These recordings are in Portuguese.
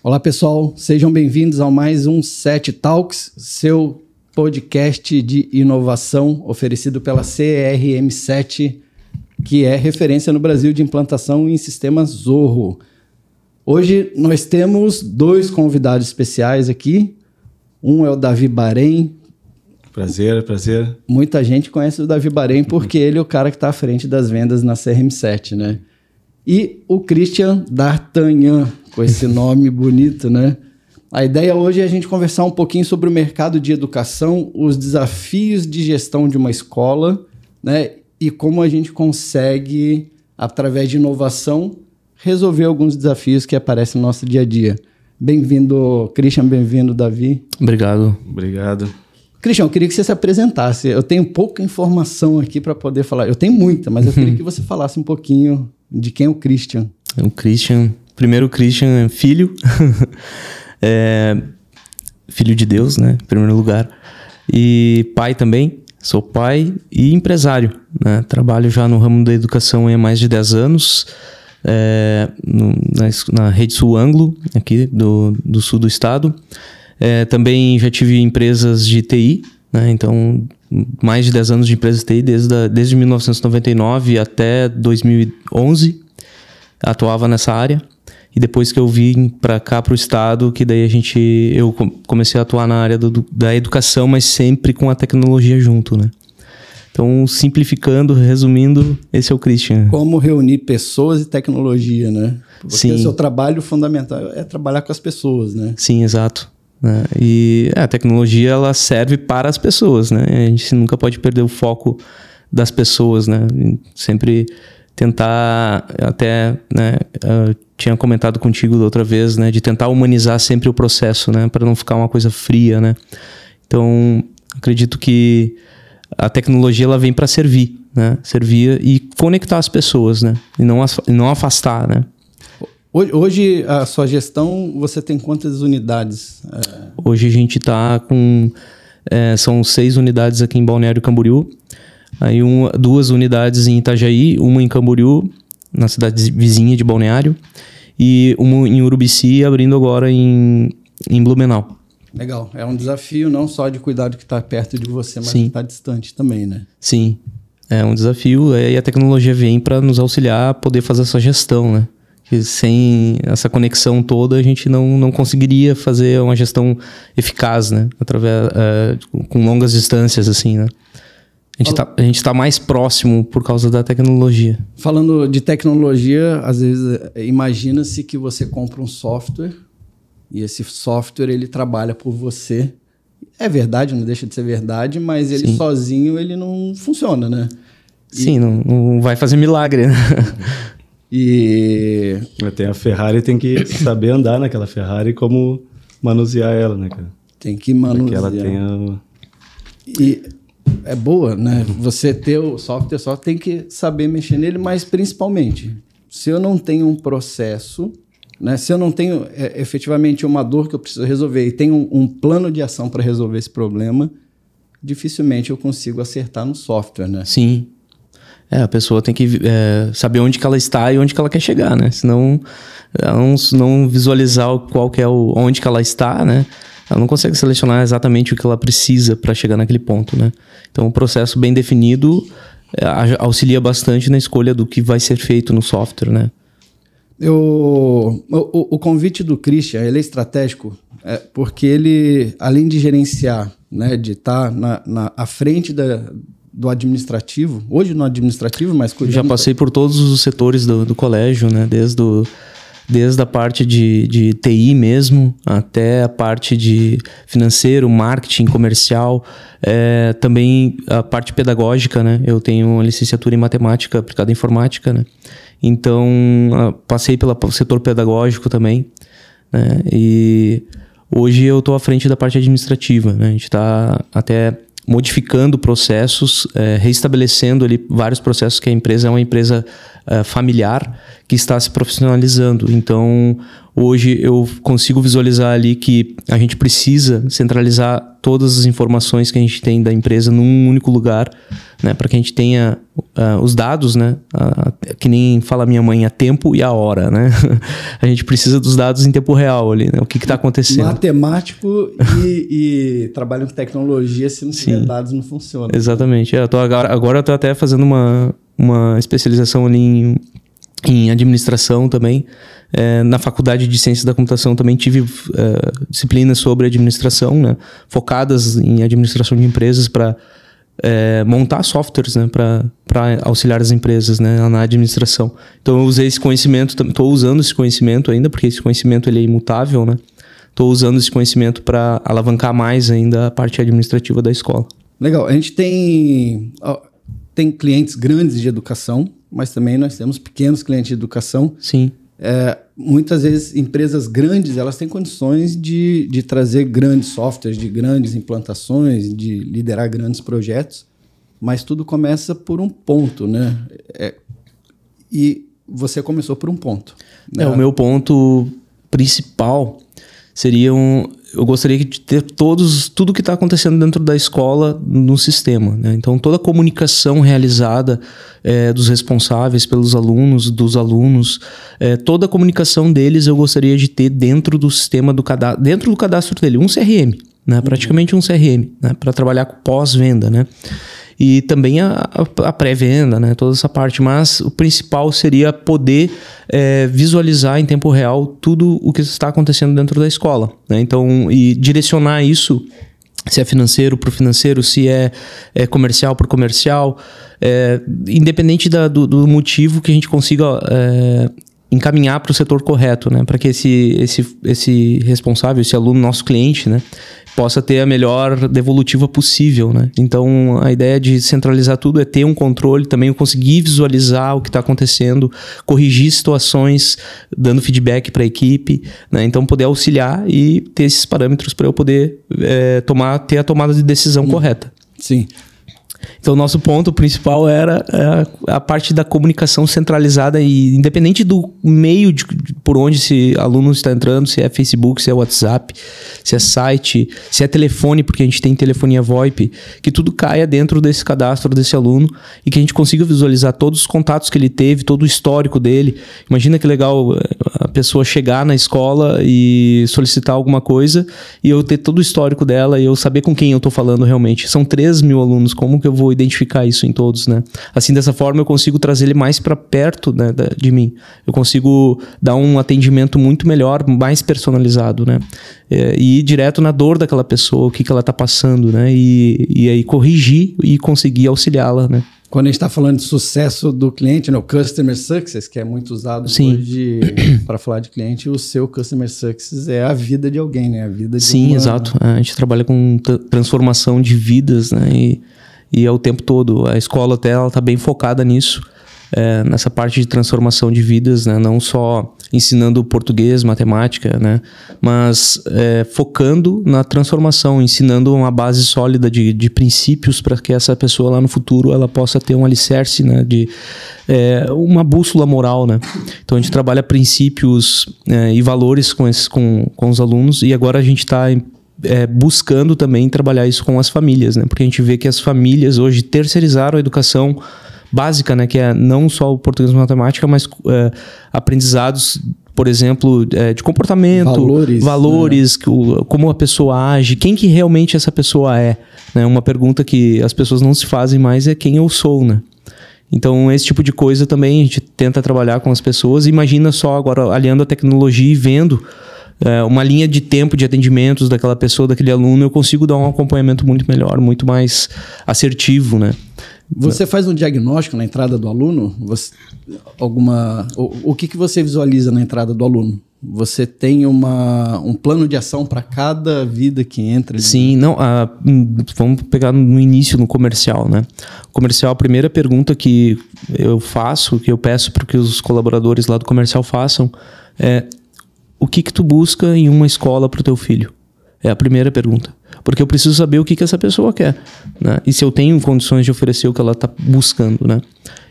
Olá pessoal, sejam bem-vindos a mais um Set Talks, seu podcast de inovação oferecido pela CRM7, que é referência no Brasil de implantação em sistemas Zorro. Hoje nós temos dois convidados especiais aqui. Um é o Davi Bahrein. Prazer, prazer. Muita gente conhece o Davi Bahrein porque ele é o cara que está à frente das vendas na CRM7, né? E o Christian D'Artagnan, com esse nome bonito, né? A ideia hoje é a gente conversar um pouquinho sobre o mercado de educação, os desafios de gestão de uma escola, né? E como a gente consegue, através de inovação, resolver alguns desafios que aparecem no nosso dia a dia. Bem-vindo, Christian, bem-vindo, Davi. Obrigado. Obrigado. Christian, eu queria que você se apresentasse. Eu tenho pouca informação aqui para poder falar. Eu tenho muita, mas eu queria que você falasse um pouquinho de quem é o Christian. O Christian, primeiro Christian é filho. é, filho de Deus, né? Em primeiro lugar. E pai também. Sou pai e empresário. Né? Trabalho já no ramo da educação há mais de 10 anos. É, no, na, na, Rede Sul Anglo, aqui do, do sul do estado. É, também já tive empresas de TI, né? então mais de 10 anos de empresa de TI, desde, a, desde 1999 até 2011, atuava nessa área. E depois que eu vim para cá, para o estado, que daí a gente, eu comecei a atuar na área do, da educação, mas sempre com a tecnologia junto, né? Então, simplificando, resumindo, esse é o Christian. Como reunir pessoas e tecnologia, né? Porque Sim. o seu trabalho fundamental é trabalhar com as pessoas, né? Sim, exato. Né? E é, a tecnologia ela serve para as pessoas, né? A gente nunca pode perder o foco das pessoas, né? Sempre tentar até, né? Tinha comentado contigo da outra vez, né? De tentar humanizar sempre o processo, né? Para não ficar uma coisa fria, né? Então, acredito que a tecnologia ela vem para servir, né? Servir e conectar as pessoas, né? E não, não afastar, né? Hoje, a sua gestão, você tem quantas unidades? É... Hoje a gente está com... É, são seis unidades aqui em Balneário Camboriú. Aí uma, duas unidades em Itajaí, uma em Camboriú, na cidade vizinha de Balneário. E uma em Urubici, abrindo agora em, em Blumenau. Legal. É um desafio não só de cuidar do que está perto de você, mas Sim. que está distante também, né? Sim. É um desafio e a tecnologia vem para nos auxiliar a poder fazer essa gestão, né? Que sem essa conexão toda a gente não, não conseguiria fazer uma gestão eficaz, né? Através, é, com longas distâncias, assim, né? A gente, está a gente tá mais próximo por causa da tecnologia. Falando de tecnologia, às vezes imagina-se que você compra um software e esse software ele trabalha por você. É verdade, não deixa de ser verdade, mas ele Sim. sozinho ele não funciona, né? E... Sim, não, não vai fazer milagre. Né? E tem a Ferrari tem que saber andar naquela Ferrari como manusear ela, né, cara? Tem que manusear. Porque ela tenha E é boa, né? Você ter o software só tem que saber mexer nele, mas principalmente, se eu não tenho um processo né? Se eu não tenho é, efetivamente uma dor que eu preciso resolver e tenho um, um plano de ação para resolver esse problema, dificilmente eu consigo acertar no software, né? Sim. É, a pessoa tem que é, saber onde que ela está e onde que ela quer chegar, né? Senão, não, não visualizar qual que é o, onde que ela está, né? Ela não consegue selecionar exatamente o que ela precisa para chegar naquele ponto, né? Então, um processo bem definido é, auxilia bastante na escolha do que vai ser feito no software, né? Eu, o, o convite do Christian ele é estratégico é, porque ele, além de gerenciar, né, de estar tá na, na, à frente da, do administrativo, hoje no administrativo, mas Já passei por todos os setores do, do colégio, né, desde, o, desde a parte de, de TI mesmo, até a parte de financeiro, marketing, comercial, é, também a parte pedagógica, né, eu tenho uma licenciatura em matemática aplicada em informática, né, então, passei pelo setor pedagógico também. Né? E hoje eu estou à frente da parte administrativa. Né? A gente está até modificando processos, é, reestabelecendo ali vários processos que a empresa é uma empresa é, familiar que está se profissionalizando. Então, hoje eu consigo visualizar ali que a gente precisa centralizar todas as informações que a gente tem da empresa num único lugar né? Para que a gente tenha uh, os dados, né? Uh, que nem fala minha mãe, a tempo e a hora, né? a gente precisa dos dados em tempo real ali, né? O que está acontecendo. Matemático e, e trabalho com tecnologia, se não tiver dados, não funciona. Exatamente. É, eu tô agora, agora eu tô até fazendo uma, uma especialização ali em, em administração também. É, na faculdade de ciências da computação também tive é, disciplinas sobre administração, né? focadas em administração de empresas para é, montar softwares né, para auxiliar as empresas né, na administração. Então eu usei esse conhecimento, estou usando esse conhecimento ainda, porque esse conhecimento ele é imutável, né? Estou usando esse conhecimento para alavancar mais ainda a parte administrativa da escola. Legal. A gente tem, tem clientes grandes de educação, mas também nós temos pequenos clientes de educação. Sim. É, muitas vezes empresas grandes elas têm condições de, de trazer grandes softwares, de grandes implantações, de liderar grandes projetos, mas tudo começa por um ponto, né? É, e você começou por um ponto. Né? É, o meu ponto principal seria um, eu gostaria de ter todos, tudo que está acontecendo dentro da escola no sistema. Né? Então, toda a comunicação realizada é, dos responsáveis pelos alunos, dos alunos, é, toda a comunicação deles eu gostaria de ter dentro do sistema do cadastro, dentro do cadastro dele, um CRM, né? praticamente um CRM, né? para trabalhar com pós-venda. Né? E também a, a pré-venda, né? Toda essa parte. Mas o principal seria poder é, visualizar em tempo real tudo o que está acontecendo dentro da escola. Né? Então, e direcionar isso se é financeiro para o financeiro, se é, é comercial para comercial, é, independente da, do, do, motivo que a gente consiga é, encaminhar para o setor correto, né? Para que esse, esse, esse responsável, esse aluno, nosso cliente, né? possa ter a melhor devolutiva possível, né? Então, a ideia de centralizar tudo é ter um controle, também conseguir visualizar o que está acontecendo, corrigir situações, dando feedback para a equipe, né? Então, poder auxiliar e ter esses parâmetros para eu poder é, tomar, ter a tomada de decisão hum. correta. Sim. Então, o nosso ponto principal era a, a parte da comunicação centralizada e independente do meio de, por onde esse aluno está entrando, se é Facebook, se é WhatsApp, se é site, se é telefone, porque a gente tem telefonia VoIP, que tudo caia dentro desse cadastro desse aluno e que a gente consiga visualizar todos os contatos que ele teve, todo o histórico dele. Imagina que legal eh, a pessoa chegar na escola e solicitar alguma coisa e eu ter todo o histórico dela e eu saber com quem eu estou falando realmente. São 3 mil alunos, como que eu vou identificar isso em todos, né? Assim, dessa forma, eu consigo trazer ele mais para perto né, de mim. Eu consigo dar um atendimento muito melhor, mais personalizado, né? É, e ir direto na dor daquela pessoa, o que, que ela está passando, né? E, e aí corrigir e conseguir auxiliá-la, né? Quando a gente está falando de sucesso do cliente, né, o Customer Success, que é muito usado Sim. hoje para falar de cliente, o seu Customer Success é a vida de alguém, né? A vida de Sim, uma... exato. A gente trabalha com transformação de vidas, né? E e é o tempo todo. A escola até ela está bem focada nisso, é, nessa parte de transformação de vidas, né? não só ensinando português, matemática, né? mas é, focando na transformação, ensinando uma base sólida de, de princípios para que essa pessoa lá no futuro ela possa ter um alicerce né? de é, uma bússola moral. Né? Então a gente trabalha princípios é, e valores com, esses, com, com os alunos e agora a gente está é, buscando também trabalhar isso com as famílias, né? Porque a gente vê que as famílias hoje terceirizaram a educação básica, né? Que é não só o português e matemática, mas é, aprendizados, por exemplo, é, de comportamento, valores, valores né? como a pessoa age, quem que realmente essa pessoa é. Né? Uma pergunta que as pessoas não se fazem mais é quem eu sou, né? Então, esse tipo de coisa também a gente tenta trabalhar com as pessoas. Imagina só agora, aliando a tecnologia e vendo é, uma linha de tempo de atendimentos daquela pessoa, daquele aluno, eu consigo dar um acompanhamento muito melhor, muito mais assertivo, né? Você faz um diagnóstico na entrada do aluno? Você, alguma, o, o que, que você visualiza na entrada do aluno? Você tem uma, um plano de ação para cada vida que entra? Ali? Sim, não. Uh, vamos pegar no início, no comercial, né? Comercial, a primeira pergunta que eu faço, que eu peço para que os colaboradores lá do comercial façam, é o que que tu busca em uma escola para o teu filho? É a primeira pergunta. Porque eu preciso saber o que, que essa pessoa quer. Né? E se eu tenho condições de oferecer o que ela está buscando. Né?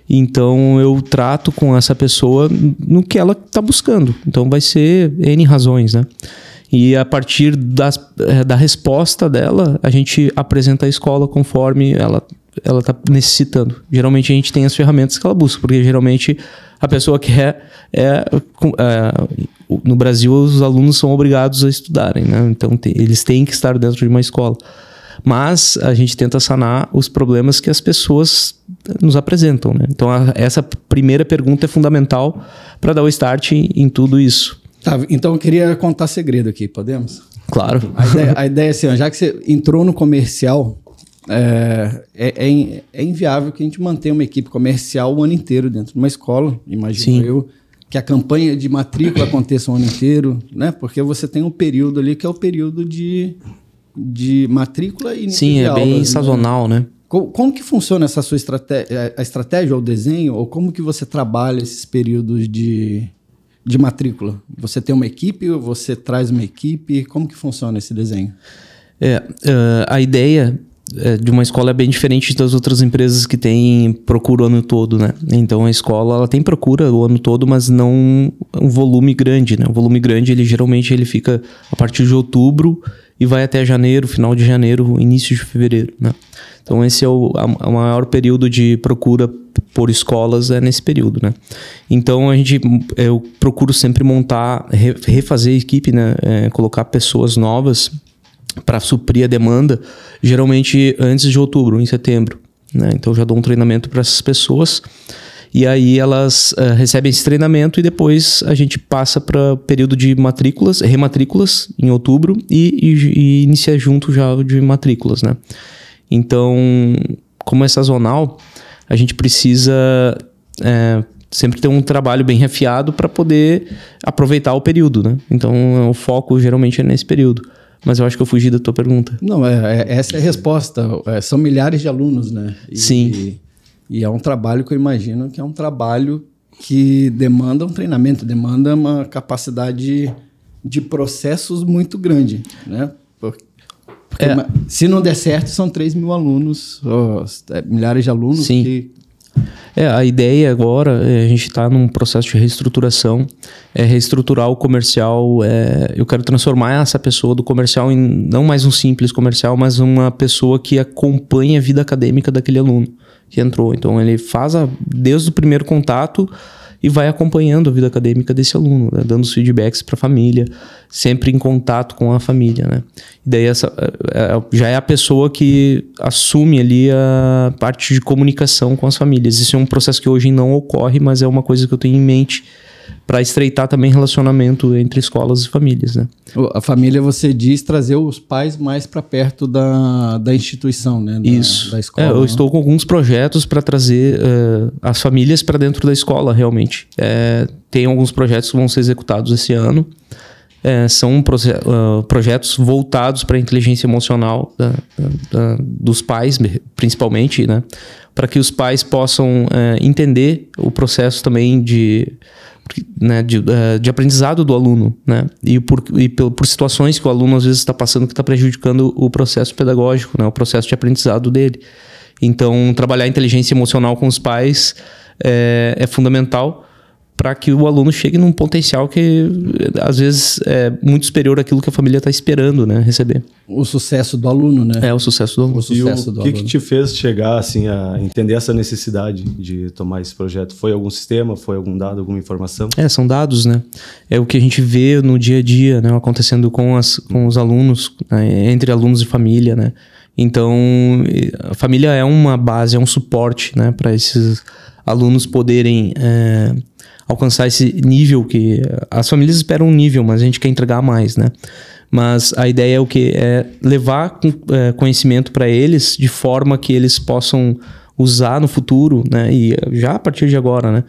Então eu trato com essa pessoa no que ela está buscando. Então vai ser N razões. Né? E a partir das, eh, da resposta dela, a gente apresenta a escola conforme ela ela está necessitando. Geralmente a gente tem as ferramentas que ela busca, porque geralmente a pessoa quer é, é no Brasil os alunos são obrigados a estudarem, né? Então te, eles têm que estar dentro de uma escola. Mas a gente tenta sanar os problemas que as pessoas nos apresentam, né? Então a, essa primeira pergunta é fundamental para dar o start em, em tudo isso. Tá, então eu queria contar segredo aqui, podemos? Claro. A ideia, a ideia é assim, ó, já que você entrou no comercial, é, é, é, é, inviável que a gente mantenha uma equipe comercial o ano inteiro dentro de uma escola, imagino Sim. eu, que a campanha de matrícula aconteça o ano inteiro, né? Porque você tem um período ali que é o período de, de matrícula e Sim, é bem aulas, né? sazonal, né? né? Como, como, que funciona essa sua estratégia, a estratégia ou desenho, ou como que você trabalha esses períodos de, de matrícula? Você tem uma equipe, ou você traz uma equipe? Como que funciona esse desenho? É, uh, a ideia de uma escola é bem diferente das outras empresas que têm procura o ano todo, né? Então a escola ela tem procura o ano todo, mas não um volume grande, né? O volume grande ele geralmente ele fica a partir de outubro e vai até janeiro, final de janeiro, início de fevereiro, né? Então esse é o a maior período de procura por escolas é nesse período, né? Então a gente eu procuro sempre montar, refazer a equipe, né? É, colocar pessoas novas para suprir a demanda, geralmente antes de outubro, em setembro. Né? Então já dou um treinamento para essas pessoas e aí elas uh, recebem esse treinamento e depois a gente passa para período de matrículas, rematrículas em outubro e, e, e, inicia junto já de matrículas, né? Então, como é sazonal, a gente precisa é, sempre ter um trabalho bem refiado para poder aproveitar o período, né? Então, o foco geralmente é nesse período. Mas eu acho que eu fugi da tua pergunta. Não, é, é essa é a resposta. É, são milhares de alunos, né? E, Sim. E, e, é um trabalho que eu imagino que é um trabalho que demanda um treinamento, demanda uma capacidade de processos muito grande, né? Porque, é. se não der certo, são 3 mil alunos, oh, milhares de alunos Sim. que é, a ideia agora, é, a gente está num processo de reestruturação, é reestruturar o comercial. É, eu quero transformar essa pessoa do comercial em não mais um simples comercial, mas uma pessoa que acompanha a vida acadêmica daquele aluno que entrou. Então ele faz a, desde o primeiro contato e vai acompanhando a vida acadêmica desse aluno, né? dando os feedbacks para a família, sempre em contato com a família, né? E daí essa é, é, já é a pessoa que assume ali a parte de comunicação com as famílias. Isso é um processo que hoje não ocorre, mas é uma coisa que eu tenho em mente para estreitar também relacionamento entre escolas e famílias, né? A família, você diz, trazer os pais mais para perto da, da instituição, né? Da, Isso. Da escola. É, eu né? estou com alguns projetos para trazer uh, as famílias para dentro da escola, realmente. É, tem alguns projetos que vão ser executados esse ano. É, são uh, projetos voltados para a inteligência emocional da, da, dos pais, principalmente, né? Para que os pais possam uh, entender o processo também de né, de, uh, de, aprendizado do aluno, né? E por, e por, por situações que o aluno às vezes está passando que está prejudicando o processo pedagógico, né? O processo de aprendizado dele. Então, trabalhar a inteligência emocional com os pais é, é fundamental para que o aluno chegue num potencial que às vezes é muito superior àquilo que a família está esperando, né, receber. O sucesso do aluno, né? É o sucesso do aluno. O sucesso e o que, que te fez chegar assim a entender essa necessidade de tomar esse projeto? Foi algum sistema? Foi algum dado? Alguma informação? É, são dados, né? É o que a gente vê no dia a dia, né, acontecendo com as com os alunos, né, entre alunos e família, né? Então, a família é uma base, é um suporte, né, para esses alunos poderem é, alcançar esse nível que as famílias esperam um nível, mas a gente quer entregar mais, né? Mas a ideia é o que é levar é, conhecimento para eles de forma que eles possam usar no futuro, né? E já a partir de agora, né?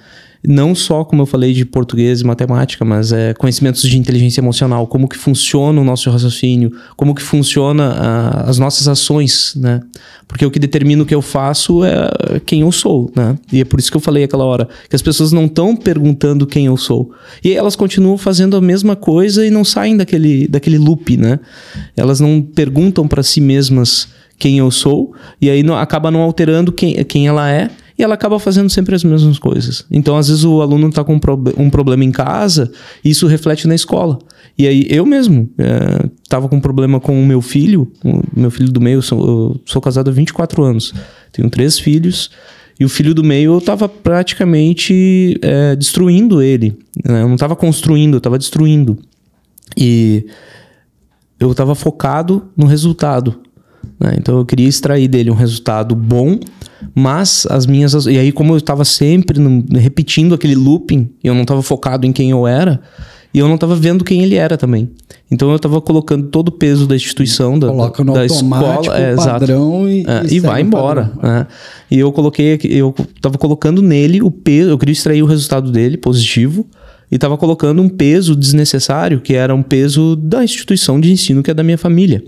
Não só, como eu falei, de português e matemática, mas é, conhecimentos de inteligência emocional, como que funciona o nosso raciocínio, como que funciona a, as nossas ações, né? Porque o que determina o que eu faço é quem eu sou, né? E é por isso que eu falei aquela hora, que as pessoas não estão perguntando quem eu sou. E elas continuam fazendo a mesma coisa e não saem daquele, daquele loop, né? Elas não perguntam para si mesmas quem eu sou, e aí não, acaba não alterando quem, quem ela é, e ela acaba fazendo sempre as mesmas coisas. Então, às vezes, o aluno está com um, pro um, problema em casa e isso reflete na escola. E aí, eu mesmo estava é, com um problema com o meu filho, o meu filho do meio, eu sou, eu sou casado há 24 anos. Tenho três filhos. E o filho do meio eu estava praticamente é, destruindo ele. Né? Eu não estava construindo, eu estava destruindo. E eu estava focado no resultado. Né? Então eu queria extrair dele um resultado bom, mas as minhas. E aí, como eu estava sempre no, repetindo aquele looping, eu não estava focado em quem eu era, e eu não estava vendo quem ele era também. Então eu estava colocando todo o peso da instituição, da, Coloca no da escola, é, padrão e, é, e, e vai embora. É. E eu coloquei, eu estava colocando nele o peso, eu queria extrair o resultado dele positivo e estava colocando um peso desnecessário, que era um peso da instituição de ensino que é da minha família,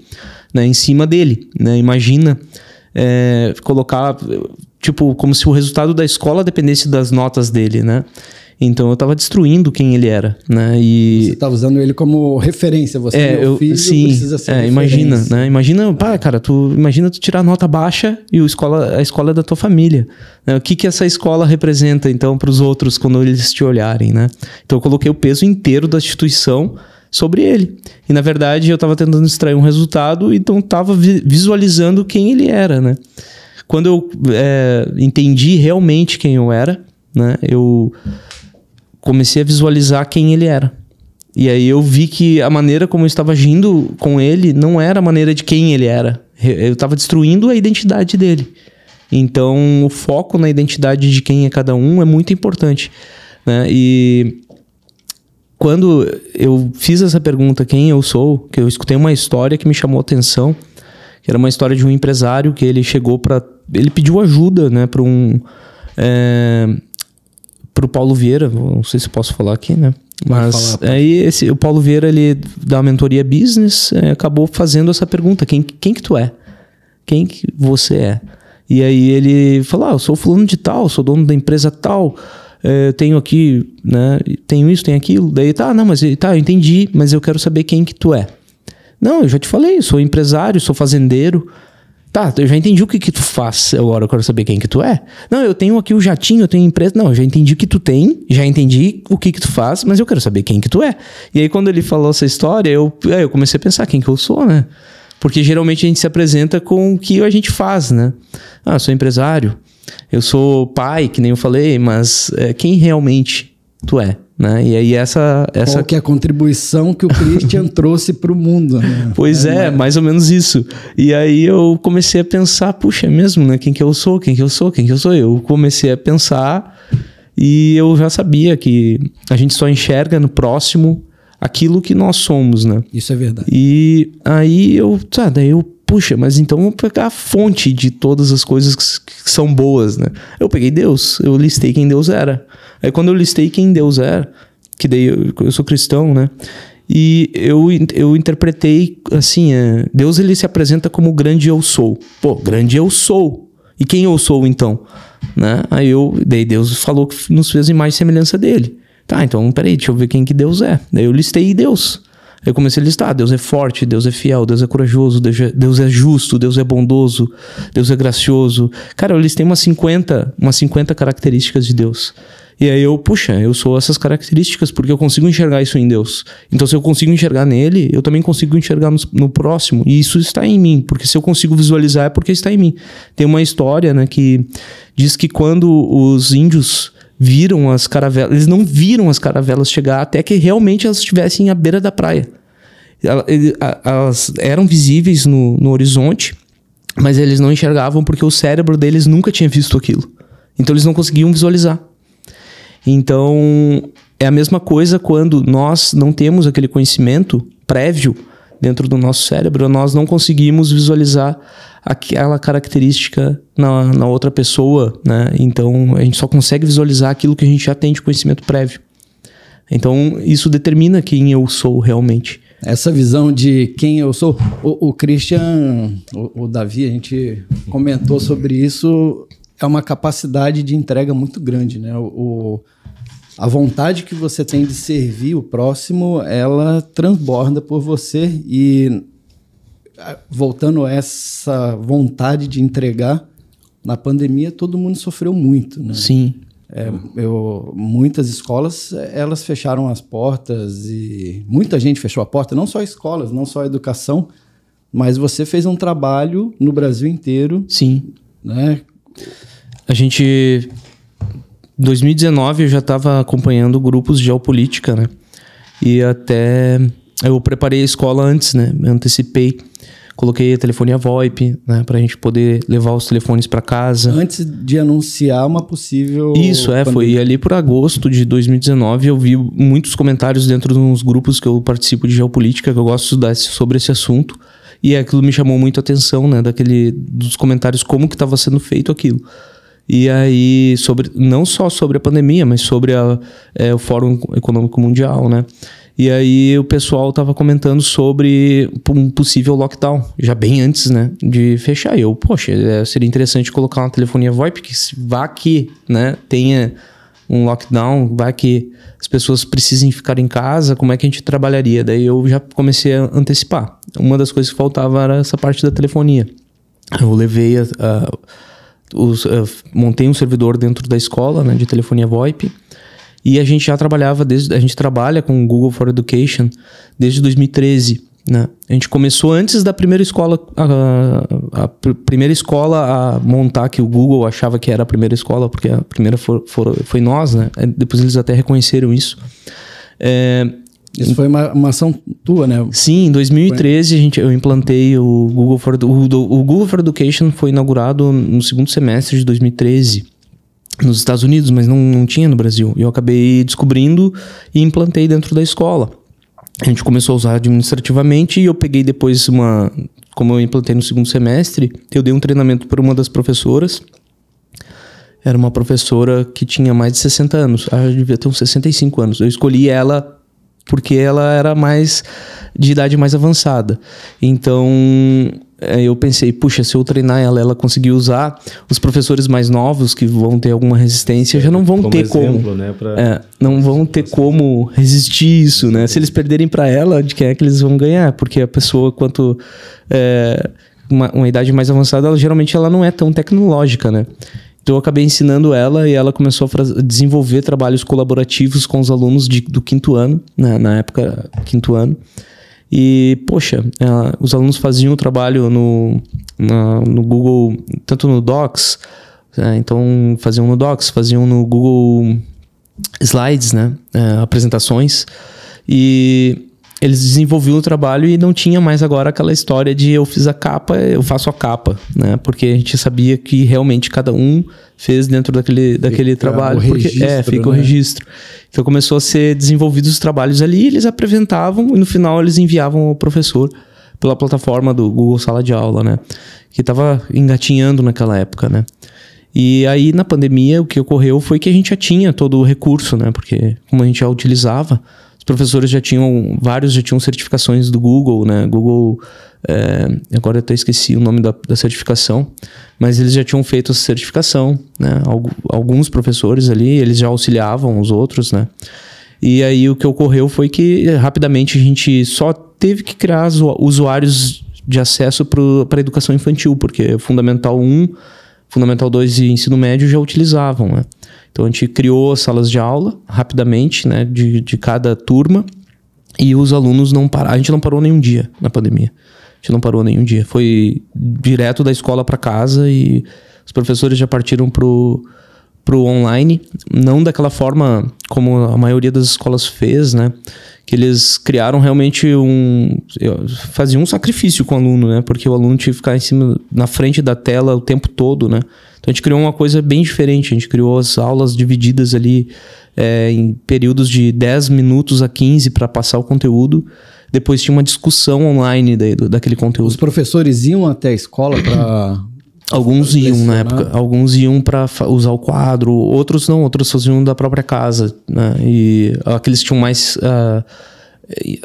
né, em cima dele. Né? Imagina é, colocar, tipo, como se o resultado da escola dependesse das notas dele, né? Então eu estava destruindo quem ele era, né? E você estava usando ele como referência, você é, eu, filho sim, precisa ser é, imagina, né? Imagina, pá, cara, tu imagina tu tirar nota baixa e o escola, a escola é da tua família. Né? O que que essa escola representa então para os outros quando eles te olharem, né? Então eu coloquei o peso inteiro da instituição sobre ele. E na verdade eu estava tentando extrair um resultado, então estava visualizando quem ele era, né? Quando eu é, entendi realmente quem eu era, né? Eu comecei a visualizar quem ele era. E aí eu vi que a maneira como eu estava agindo com ele não era a maneira de quem ele era. Eu estava destruindo a identidade dele. Então, o foco na identidade de quem é cada um é muito importante. Né? E quando eu fiz essa pergunta, quem eu sou, que eu escutei uma história que me chamou a atenção, que era uma história de um empresário que ele chegou para. Ele pediu ajuda né, para um. É, pro Paulo Vieira, não sei se posso falar aqui, né? Mas falar, aí esse, o Paulo Vieira, ele da mentoria business, é, acabou fazendo essa pergunta: quem, quem que tu é? Quem que você é? E aí ele falou: ah, eu sou fulano de tal, sou dono da empresa tal, é, tenho aqui, né? Tenho isso, tenho aquilo. Daí tá, não, mas tá, eu entendi, mas eu quero saber quem que tu é. Não, eu já te falei, sou empresário, sou fazendeiro. Tá, eu já entendi o que que tu faz, agora eu quero saber quem que tu é. Não, eu tenho aqui o jatinho, eu tenho empresa. Não, eu já entendi o que tu tem, já entendi o que que tu faz, mas eu quero saber quem que tu é. E aí quando ele falou essa história, eu, é, eu comecei a pensar quem que eu sou, né? Porque geralmente a gente se apresenta com o que a gente faz, né? Ah, eu sou empresário, eu sou pai, que nem eu falei, mas é, quem realmente tu é? Né? E aí essa, essa... Qual que é a contribuição que o Christian trouxe para o mundo? Né? Pois é, é, mais ou menos isso. E aí eu comecei a pensar, puxa, é mesmo, né? Quem que eu sou? Quem que eu sou? Quem que eu sou? Eu comecei a pensar e eu já sabia que a gente só enxerga no próximo aquilo que nós somos, né? Isso é verdade. E aí eu, tá, daí eu puxa, mas então vamos pegar a fonte de todas as coisas que, que, são boas, né? Eu peguei Deus, eu listei quem Deus era. Aí quando eu listei quem Deus era, que daí eu, eu sou cristão, né? E eu, eu interpretei assim, é, Deus ele se apresenta como grande eu sou. Pô, grande eu sou. E quem eu sou então? Né? Aí eu, daí Deus falou que nos fez imagem e semelhança dele. Tá, então peraí, deixa eu ver quem que Deus é. Daí eu listei Deus. Eu comecei a listar: Deus é forte, Deus é fiel, Deus é corajoso, Deus é, é justo, Deus é bondoso, Deus é gracioso. Cara, eu listei umas 50, umas 50 características de Deus. E aí eu, puxa, eu sou essas características porque eu consigo enxergar isso em Deus. Então, se eu consigo enxergar nele, eu também consigo enxergar no, no, próximo. E isso está em mim, porque se eu consigo visualizar é porque está em mim. Tem uma história, né, que diz que quando os índios viram as caravelas. Eles não viram as caravelas chegar até que realmente elas estivessem à beira da praia. Elas eram visíveis no, no horizonte, mas eles não enxergavam porque o cérebro deles nunca tinha visto aquilo. Então eles não conseguiam visualizar. Então é a mesma coisa quando nós não temos aquele conhecimento prévio dentro do nosso cérebro, nós não conseguimos visualizar aquela característica na, na outra pessoa, né? Então a gente só consegue visualizar aquilo que a gente já tem de conhecimento prévio. Então isso determina quem eu sou realmente. Essa visão de quem eu sou, o, o Christian, o, o Davi, a gente comentou sobre isso, é uma capacidade de entrega muito grande, né? O, a vontade que você tem de servir o próximo, ela transborda por você e voltando a essa vontade de entregar, na pandemia todo mundo sofreu muito, né? Sim. É, eu, muitas escolas elas fecharam as portas e muita gente fechou a porta, não só escolas, não só educação, mas você fez um trabalho no Brasil inteiro, sim, né? A gente. Em 2019 eu já estava acompanhando grupos de geopolítica, né? E até eu preparei a escola antes, né? Me antecipei. Coloquei a telefonia VoIP, né? Pra gente poder levar os telefones para casa. Antes de anunciar uma possível. Isso, é. Foi ali por agosto de 2019. Eu vi muitos comentários dentro dos grupos que eu participo de geopolítica, que eu gosto de estudar sobre esse assunto. E aquilo me chamou muito a atenção, né? Daquele, dos comentários, como que estava sendo feito aquilo. E aí, sobre, não só sobre a pandemia, mas sobre a, é, o Fórum Econômico Mundial, né? E aí o pessoal estava comentando sobre um possível lockdown, já bem antes, né, de fechar. Eu, poxa, é, seria interessante colocar uma telefonia VoIP que vá que, né, tenha um lockdown, vai que as pessoas precisem ficar em casa, como é que a gente trabalharia? Daí eu já comecei a antecipar. Uma das coisas que faltava era essa parte da telefonia. Eu levei a, a os, montei um servidor dentro da escola né, de telefonia VoIP e a gente já trabalhava desde a gente trabalha com o Google for Education desde 2013 né? a gente começou antes da primeira escola a, a, a, primeira escola a montar que o Google achava que era a primeira escola porque a primeira for, for, foi nós né depois eles até reconheceram isso é, isso foi uma, uma ação tua, né? Sim, em 2013 a gente, eu implantei o Google for, o, o Google for Education foi inaugurado no segundo semestre de 2013 nos Estados Unidos, mas não, não tinha no Brasil. E eu acabei descobrindo e implantei dentro da escola. A gente começou a usar administrativamente e eu peguei depois uma. Como eu implantei no segundo semestre, eu dei um treinamento para uma das professoras. Era uma professora que tinha mais de 60 anos. Ah, devia ter uns 65 anos. Eu escolhi ela porque ela era mais de idade mais avançada. Então eu pensei, puxa, se eu treinar ela, ela conseguir usar, os professores mais novos que vão ter alguma resistência é, já não vão como ter exemplo, como, né, pra... é, não vão ter como resistir isso, né? Se eles perderem para ela, de quem é que eles vão ganhar? Porque a pessoa quanto é, uma, uma idade mais avançada, ela, geralmente ela não é tão tecnológica, né? Então eu acabei ensinando ela e ela começou a desenvolver trabalhos colaborativos com os alunos de, do quinto ano, né? na época, quinto ano. E, poxa, ela, os alunos faziam o trabalho no, na, no Google, tanto no Docs, é, então faziam no Docs, faziam no Google Slides, né? É, apresentações. E eles desenvolviam o trabalho e não tinha mais agora aquela história de eu fiz a capa, eu faço a capa, né? Porque a gente sabia que realmente cada um fez dentro daquele, daquele trabalho. O porque, registro, é, fica né? o registro. Então começou a ser desenvolvidos os trabalhos ali, eles apresentavam e no final eles enviavam ao professor pela plataforma do Google Sala de Aula, né? Que estava engatinhando naquela época, né? E aí na pandemia o que ocorreu foi que a gente já tinha todo o recurso, né? Porque como a gente já utilizava, os professores já tinham, vários já tinham certificações do Google, né? Google, é, agora eu até esqueci o nome da, da, certificação, mas eles já tinham feito essa certificação, né? Alguns professores ali, eles já auxiliavam os outros, né? E aí o que ocorreu foi que rapidamente a gente só teve que criar usuários de acesso para a educação infantil, porque Fundamental 1, Fundamental 2 e Ensino Médio já utilizavam, né? Então a gente criou as salas de aula rapidamente, né, de, de cada turma, e os alunos não pararam. A gente não parou nenhum dia na pandemia. A gente não parou nenhum dia. Foi direto da escola para casa e os professores já partiram pro pro online, não daquela forma como a maioria das escolas fez, né? Que eles criaram realmente um faziam um sacrifício com o aluno, né? Porque o aluno tinha que ficar em cima na frente da tela o tempo todo, né? Então a gente criou uma coisa bem diferente. A gente criou as aulas divididas ali é, em períodos de 10 minutos a 15 para passar o conteúdo. Depois tinha uma discussão online daquele conteúdo. Os professores iam até a escola para. Alguns iam na época, alguns iam para usar o quadro, outros não, outros faziam da própria casa, né? E aqueles que tinham mais uh,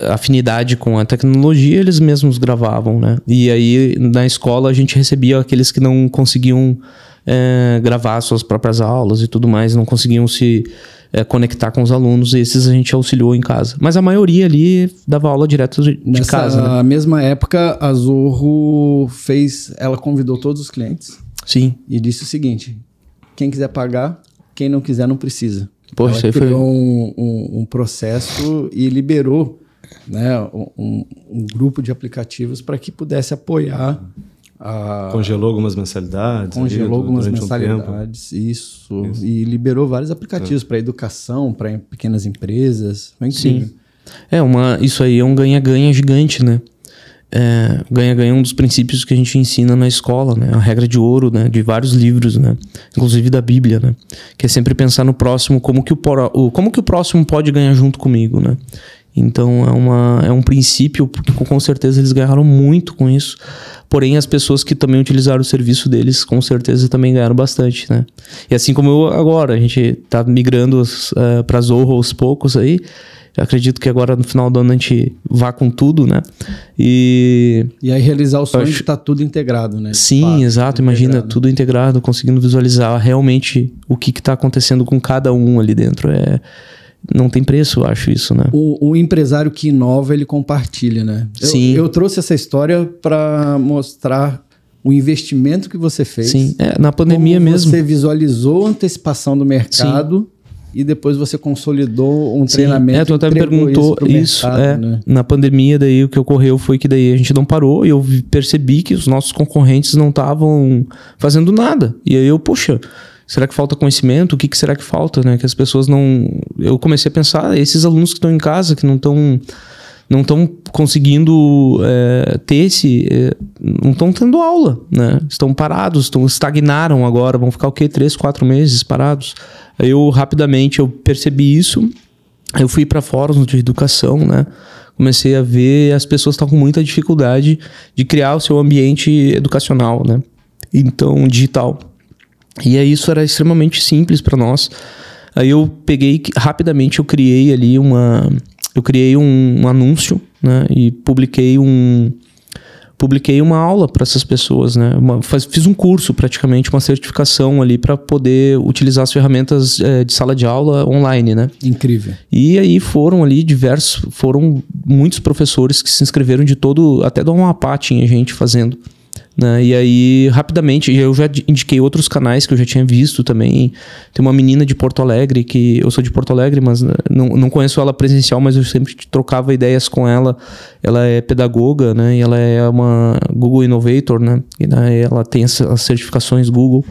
afinidade com a tecnologia, eles mesmos gravavam, né? E aí na escola a gente recebia aqueles que não conseguiam é, gravar suas próprias aulas e tudo mais, não conseguiam se é, conectar com os alunos, e esses a gente auxiliou em casa. Mas a maioria ali dava aula direto de, Nessa casa. Na né? mesma época, a Zorro fez. Ela convidou todos os clientes. Sim. E disse o seguinte: quem quiser pagar, quem não quiser não precisa. Poxa, ela criou foi... um, um, um processo e liberou né, um, um, grupo de aplicativos para que pudesse apoiar a- Congelou algumas mensalidades. congelou ali, algumas durante um mensalidades, isso, e liberou vários aplicativos para educação, para pequenas empresas. Foi incrível. É, uma, isso aí é um ganha-ganha gigante, né? É, Ganha-ganha é um dos princípios que a gente ensina na escola, né? A regra de ouro, né? De vários livros, né? Inclusive da Bíblia, né? Que é sempre pensar no próximo, como que o- como que o próximo pode ganhar junto comigo, né? Então é, uma, é um princípio, porque com certeza eles ganharam muito com isso. Porém, as pessoas que também utilizaram o serviço deles, com certeza também ganharam bastante, né? E assim como eu agora, a gente tá migrando para Zorro aos poucos aí. Eu acredito que agora no final do ano a gente vá com tudo, né? E E aí realizar o sonho acho- de estar tudo integrado, né? sim, Fato, exato, imagina integrado. tudo integrado, conseguindo visualizar realmente o que está acontecendo com cada um ali dentro. É, não tem preço, eu acho isso, né? O, o empresário que inova, ele compartilha, né? Eu, Sim. Eu trouxe essa história para mostrar o investimento que você fez. Sim, é, na pandemia mesmo. Você visualizou a antecipação do mercado e depois você consolidou um Sim, treinamento. É, tu até me perguntou pro isso. mercado, é, né? Na pandemia, daí o que ocorreu foi que daí a gente não parou e eu percebi que os nossos concorrentes não estavam fazendo nada. E aí eu, puxa, será que falta conhecimento? O que, que será que falta, né? Que as pessoas não. Eu comecei a pensar, esses alunos que estão em casa, que não estão. Não estão conseguindo é, ter esse. é, não estão tendo aula, né? Estão parados, estão, estagnaram agora, vão ficar o quê? Três, quatro meses parados. Eu rapidamente eu percebi isso eu fui para fóruns de educação, né? Comecei a ver as pessoas estão com muita dificuldade de criar o seu ambiente educacional, né? Então, digital. E aí isso era extremamente simples para nós. Aí eu peguei rapidamente eu criei ali uma eu criei um, um anúncio, né? E publiquei um publiquei uma aula para essas pessoas, né? Uma- faz- fiz um curso praticamente, uma certificação ali para poder utilizar as ferramentas eh, de sala de aula online, né? Incrível. E aí foram ali diversos, foram muitos professores que se inscreveram de todo, até do Amapá tinha gente fazendo. Né? E aí, rapidamente, eu já indiquei outros canais que eu já tinha visto também. Tem uma menina de Porto Alegre, que eu sou de Porto Alegre, mas né, não, não conheço ela presencial, mas eu sempre trocava ideias com ela. Ela é pedagoga, né? E ela é uma Google Innovator, né? E ela tem as certificações Google.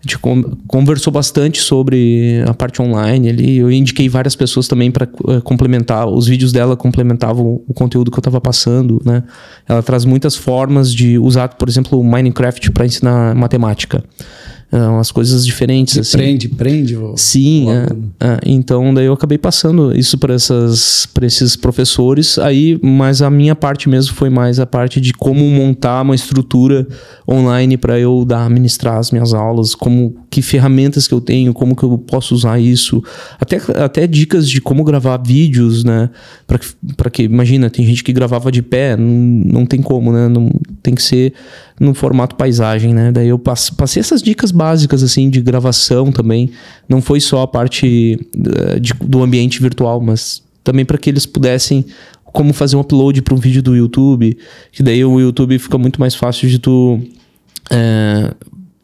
A gente con- conversou bastante sobre a parte online ali. Eu indiquei várias pessoas também para complementar. Os vídeos dela complementavam o conteúdo que eu estava passando, né? Ela traz muitas formas de usar, por exemplo, o Minecraft para ensinar matemática. É, umas coisas diferentes assim. Prende, prende. o- Sim, o é, é. então daí eu acabei passando isso para esses professores aí, mas a minha parte mesmo foi mais a parte de como montar uma estrutura online para eu dar ministrar as minhas aulas, como que ferramentas que eu tenho, como que eu posso usar isso, até até dicas de como gravar vídeos, né? Para que que imagina, tem gente que gravava de pé, não, não tem como, né? Não tem que ser no formato paisagem, né? Daí eu pass- passei essas dicas básicas assim de gravação também. Não foi só a parte eh, de- do ambiente virtual, mas também para que eles pudessem como fazer um upload para um vídeo do YouTube, que daí o YouTube fica muito mais fácil de tu eh,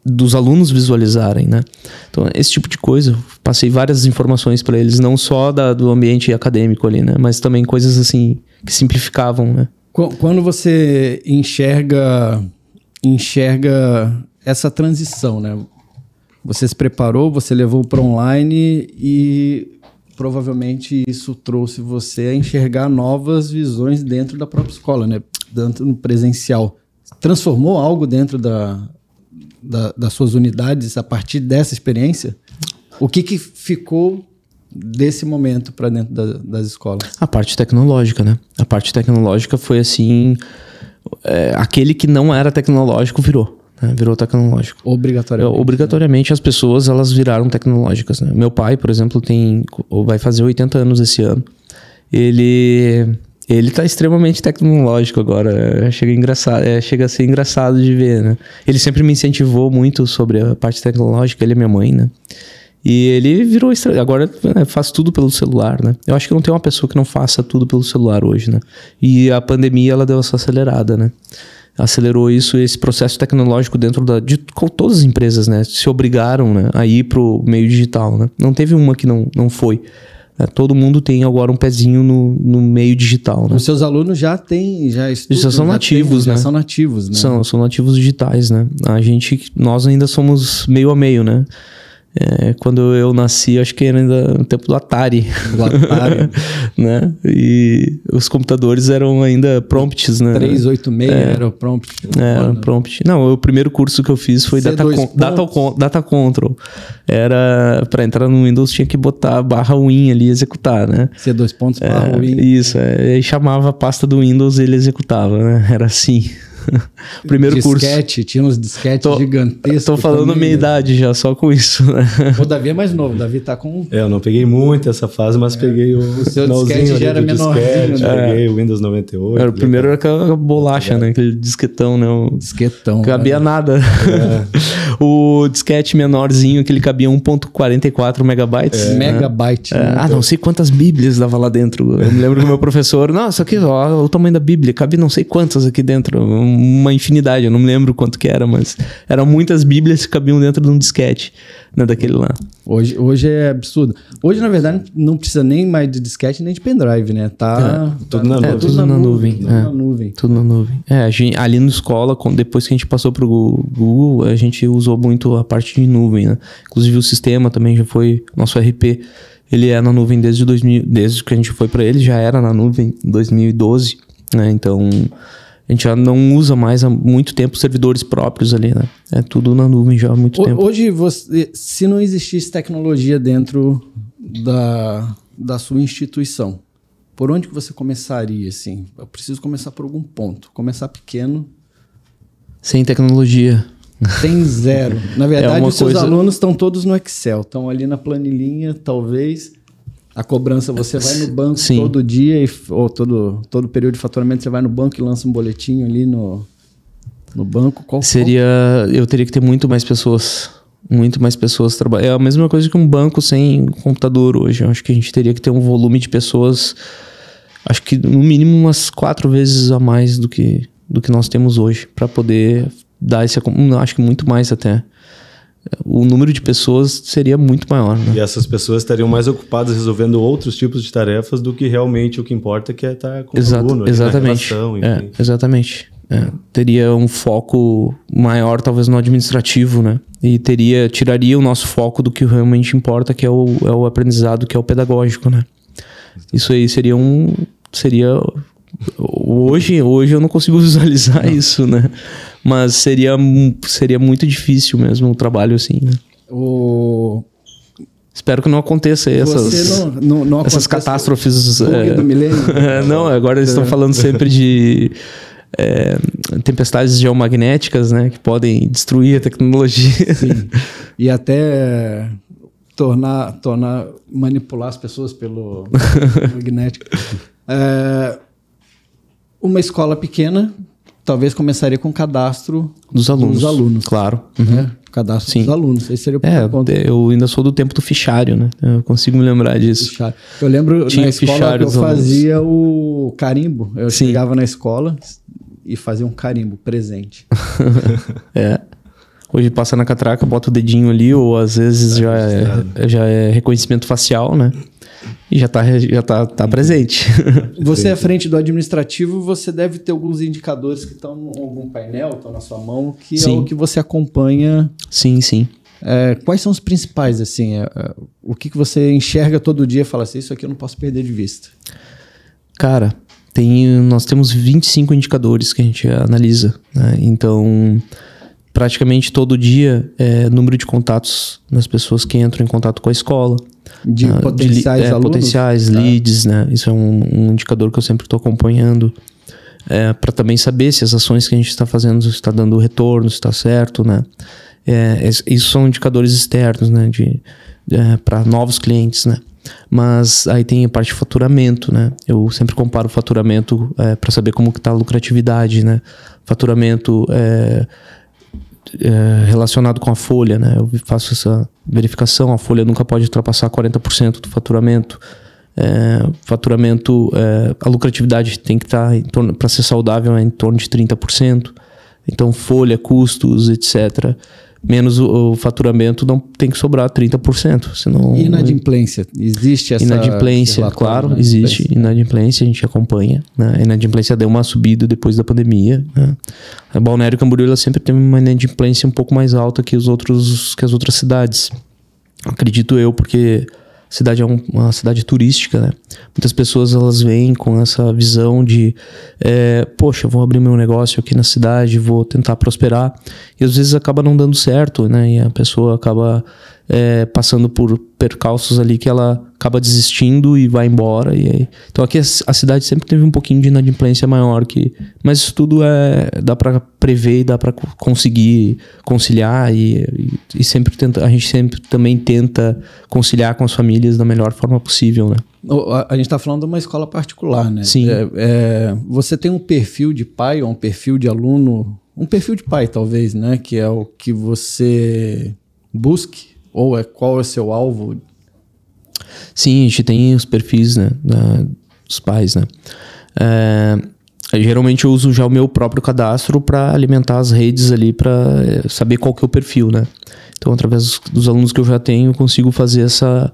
dos alunos visualizarem, né? Então esse tipo de coisa, passei várias informações para eles, não só da, do ambiente acadêmico ali, né? Mas também coisas assim que simplificavam, né? Qu- Quando você enxerga enxerga essa transição, né? Você se preparou, você levou para online e provavelmente isso trouxe você a enxergar novas visões dentro da própria escola, né? Dentro no presencial. Transformou algo dentro da, da- das suas unidades a partir dessa experiência? O que, que ficou desse momento para dentro da- das escolas? A parte tecnológica, né? A parte tecnológica foi assim. é, aquele que não era tecnológico virou. Né? Virou tecnológico. É, Obrigatoriamente. Obrigatoriamente as pessoas elas viraram tecnológicas. Né? Meu pai, por exemplo, tem vai fazer 80 anos esse ano. Ele ele tá extremamente tecnológico agora. É, Chega engraçado, é, chega a ser engraçado de ver, né? Ele sempre me incentivou muito sobre a parte tecnológica. Ele é minha mãe, né? E ele virou agora é, faz tudo pelo celular, né? Eu acho que não tem uma pessoa que não faça tudo pelo celular hoje, né? E a pandemia ela deu essa acelerada, né? Acelerou isso, esse processo tecnológico dentro da, de todas as empresas, né? Se obrigaram né, a ir pro meio digital, né? Não teve uma que não, não foi. É, todo mundo tem agora um pezinho no, no meio digital, né? Os seus alunos já têm, já estudam, já são nativos, tem, né? Já são nativos, né? São, são nativos digitais, né? A gente, nós ainda somos meio a meio, né? É, quando eu nasci, acho que era ainda no tempo do Atari. Do Atari. né? E os computadores eram ainda prompts, né? 386 é. era o prompt. É, era prompt. Não, o primeiro curso que eu fiz foi data, con data, data, Control. Era, para entrar no Windows, tinha que botar barra Win ali e executar, né? C2 pontos barra é, Win. Isso, é, aí chamava a pasta do Windows e ele executava, né? Era assim. primeiro disquete, curso. tinha uns disquetes gigantescos. Tô falando minha né? idade já, só com isso. Né? O Davi é mais novo, o Davi tá com. É, eu não peguei muito essa fase, mas é. peguei o. O seu disquete já era menorzinho, disquete, né? Peguei o Windows 98. Era, o primeiro era aquela bolacha, né? Aquele disquetão, né? O... Disquetão. Cabia nada. É. o disquete menorzinho, que ele cabia 1.44 megabytes. É. Né? Megabyte. É. Né? Ah, não sei quantas bíblias dava lá dentro. Eu me lembro do meu professor. Nossa, aqui, ó, o tamanho da bíblia. Cabe não sei quantas aqui dentro uma infinidade, eu não me lembro quanto que era, mas eram muitas bíblias que cabiam dentro de um disquete, né, daquele lá. Hoje, hoje é absurdo. Hoje, na verdade, não precisa nem mais de disquete nem de pendrive, né? Tá, é, tudo, na, é, tudo, tudo na, na nuvem. Tudo é, na nuvem. Tudo na nuvem. É, gente, ali na escola, depois que a gente passou pro Google, a gente usou muito a parte de nuvem, né? Inclusive o sistema também já foi, nosso RP, ele é na nuvem desde 2000, desde que a gente foi para ele, já era na nuvem em 2012, né? Então, a gente já não usa mais há muito tempo servidores próprios ali, né? É tudo na nuvem já há muito o, tempo. Hoje, você, se não existisse tecnologia dentro da, da sua instituição, por onde que você começaria, assim? Eu preciso começar por algum ponto. Começar pequeno. Sem tecnologia. Tem zero. Na é verdade, é os seus coisa... alunos estão todos no Excel. Estão ali na planilhinha, talvez a cobrança, você vai no banco Sim. todo dia, e, ou todo, todo período de faturamento, você vai no banco e lança um boletim ali no, no banco? Qual, Seria. Qual? Eu teria que ter muito mais pessoas. Muito mais pessoas trabalhando. É a mesma coisa que um banco sem computador hoje. Eu acho que a gente teria que ter um volume de pessoas. Acho que no mínimo umas quatro vezes a mais do que, do que nós temos hoje. para poder dar esse. Acho que muito mais até o número de pessoas seria muito maior. Né? E essas pessoas estariam mais ocupadas resolvendo outros tipos de tarefas do que realmente o que importa, que é estar com Exato, o aluno. Exatamente. Relação, é, exatamente. É, teria um foco maior, talvez no administrativo, né? E teria tiraria o nosso foco do que realmente importa, que é o, é o aprendizado, que é o pedagógico, né? Isso aí seria um seria hoje hoje eu não consigo visualizar não. isso, né? Mas seria, seria muito difícil mesmo o trabalho assim. Né? O... Espero que não aconteça essas, não, não, não essas catástrofes. É, do milênio. É, não, agora eles estão é. falando sempre de é, tempestades geomagnéticas, né? Que podem destruir a tecnologia. Sim. E até tornar, tornar manipular as pessoas pelo magnético. É, uma escola pequena talvez começaria com o cadastro dos alunos. Dos alunos. Claro. Uhum. É, cadastro Sim. dos alunos. Esse seria o é, ponto. Eu ainda sou do tempo do fichário, né? Eu consigo me lembrar disso. Fichário. Eu lembro Tinha na escola que eu fazia o carimbo. Eu Sim. chegava na escola e fazia um carimbo presente. é. Hoje passa na catraca, bota o dedinho ali, ou às vezes é, já, é, já é reconhecimento facial, né? E já está já tá, tá presente. Você é frente do administrativo, você deve ter alguns indicadores que estão em algum painel, estão na sua mão, que sim. é o que você acompanha. Sim, sim. É, quais são os principais, assim? É, é, o que, que você enxerga todo dia e fala assim, isso aqui eu não posso perder de vista? Cara, tem, nós temos 25 indicadores que a gente analisa. Né? Então, praticamente todo dia, é número de contatos das pessoas que entram em contato com a escola de uh, potenciais de, é, alunos? Potenciais, tá. leads, né? Isso é um, um indicador que eu sempre estou acompanhando. É, para também saber se as ações que a gente está fazendo está dando retorno, se está certo, né? É, isso são indicadores externos, né? De, é, para novos clientes, né? Mas aí tem a parte de faturamento, né? Eu sempre comparo o faturamento é, para saber como que está a lucratividade, né? Faturamento é, relacionado com a folha, né? Eu faço essa verificação, a folha nunca pode ultrapassar 40% do faturamento. É, faturamento, é, a lucratividade tem que estar tá para ser saudável é em torno de 30%. Então, folha, custos, etc. menos o, o faturamento, não tem que sobrar 30%. Senão, E inadimplência? Existe essa. Inadimplência, relatório claro, de existe. inadimplência? A gente acompanha. Né? A inadimplência deu uma subida depois da pandemia. Né? A Balneário Camboriú ela sempre teve uma inadimplência um pouco mais alta que, os outros, que as outras cidades. Acredito eu, porque cidade é um- uma cidade turística, né? Muitas pessoas elas vêm com essa visão de, é, poxa, vou abrir meu negócio aqui na cidade, vou tentar prosperar, e às vezes acaba não dando certo, né? E a pessoa acaba é, passando por percalços ali que ela acaba desistindo e vai embora. E aí... Então aqui a, cidade sempre teve um pouquinho de inadimplência maior que, mas isso tudo é dá para prever e dá para conseguir conciliar e, e, e sempre tenta, a gente sempre também tenta conciliar com as famílias da melhor forma possível, né? A, a gente está falando de uma escola particular, né? Sim. É, é, você tem um perfil de pai ou um perfil de aluno, um perfil de pai talvez, né? Que é o que você busque ou é qual é o seu alvo? Sim, a gente tem os perfis, né, da- dos pais, né. É, geralmente eu uso já o meu próprio cadastro para alimentar as redes ali para saber qual que é o perfil, né. Então, através dos, dos alunos que eu já tenho, eu consigo fazer essa,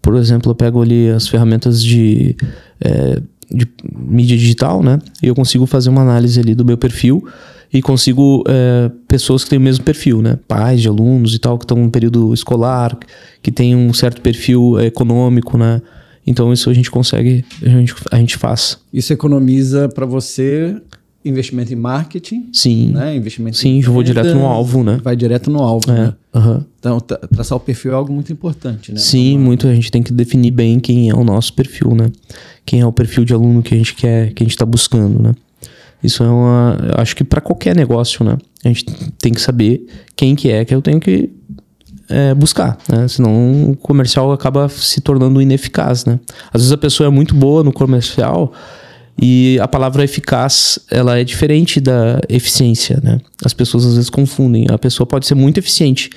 por exemplo, eu pego ali as ferramentas de, é, de mídia digital, né, e eu consigo fazer uma análise ali do meu perfil e consigo é, pessoas que têm o mesmo perfil, né? Pais de alunos e tal, que estão no período escolar, que tem um certo perfil é, econômico, né? Então isso a gente consegue, a gente, a gente faz. Isso economiza para você investimento em marketing, Sim. né? Investimento Sim, em eu vou direto no alvo, né? Vai direto no alvo, né? Aham. Então, tra- traçar o perfil é algo muito importante, né? Sim, muito a gente tem que definir bem quem é o nosso perfil, né? Quem é o perfil de aluno que a gente quer, que a gente está buscando, né? Isso é uma, acho que para qualquer negócio, né? A gente tem que saber quem que é que eu tenho que é, buscar, né? Senão o comercial acaba se tornando ineficaz, né? Às vezes a pessoa é muito boa no comercial e a palavra eficaz, ela é diferente da eficiência, né? As pessoas às vezes confundem. A pessoa pode ser muito eficiente,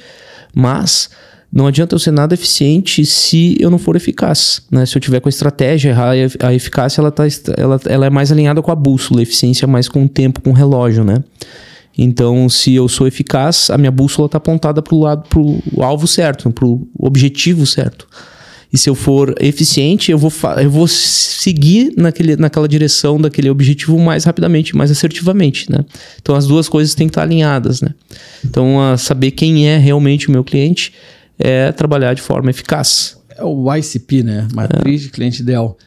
mas não adianta eu ser nada eficiente se eu não for eficaz, né? Se eu tiver com a estratégia errada, a eficácia ela, tá, ela, ela é mais alinhada com a bússola, a eficiência é mais com o tempo, com o relógio, né? Então, se eu sou eficaz, a minha bússola está apontada para o lado, para o alvo certo, para o objetivo certo. E se eu for eficiente, eu vou, eu vou seguir naquele, naquela direção daquele objetivo mais rapidamente, mais assertivamente, né? Então, as duas coisas têm que estar alinhadas, né? Então, saber quem é realmente o meu cliente é trabalhar de forma eficaz. É o ICP, né? Matriz de cliente ideal.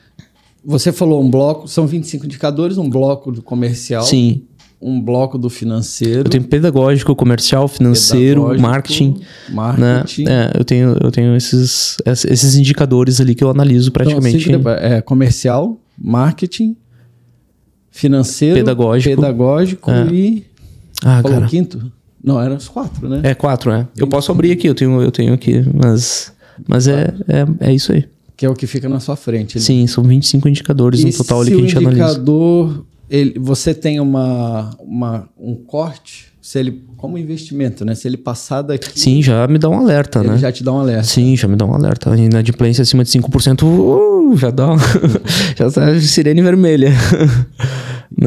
Você falou um bloco, são 25 indicadores, um bloco do comercial, Sim. um bloco do financeiro, Eu tenho pedagógico, comercial, financeiro, pedagógico, marketing. Né? marketing. É, eu tenho, eu tenho esses, esses indicadores ali que eu analiso Então, praticamente. cinco depois, é comercial, marketing, financeiro, Pedagógico. pedagógico É. e ah, falou cara. quinto? Não, eram os quatro, né? É quatro, né? Eu posso abrir aqui, eu tenho, eu tenho aqui, mas, mas é, é, é isso aí. Que é o que fica na sua frente. ali. Sim, são 25 indicadores E no total ali se que a o gente analisa. indicador, ele, você tem uma, uma, um corte, se ele, como investimento, né? Se ele passar daqui, Sim, já me dá um alerta, né? já te dá um alerta. Sim, já me dá um alerta. A inadimplência acima de 5%, uh, já dá. um- já tá sirene vermelha.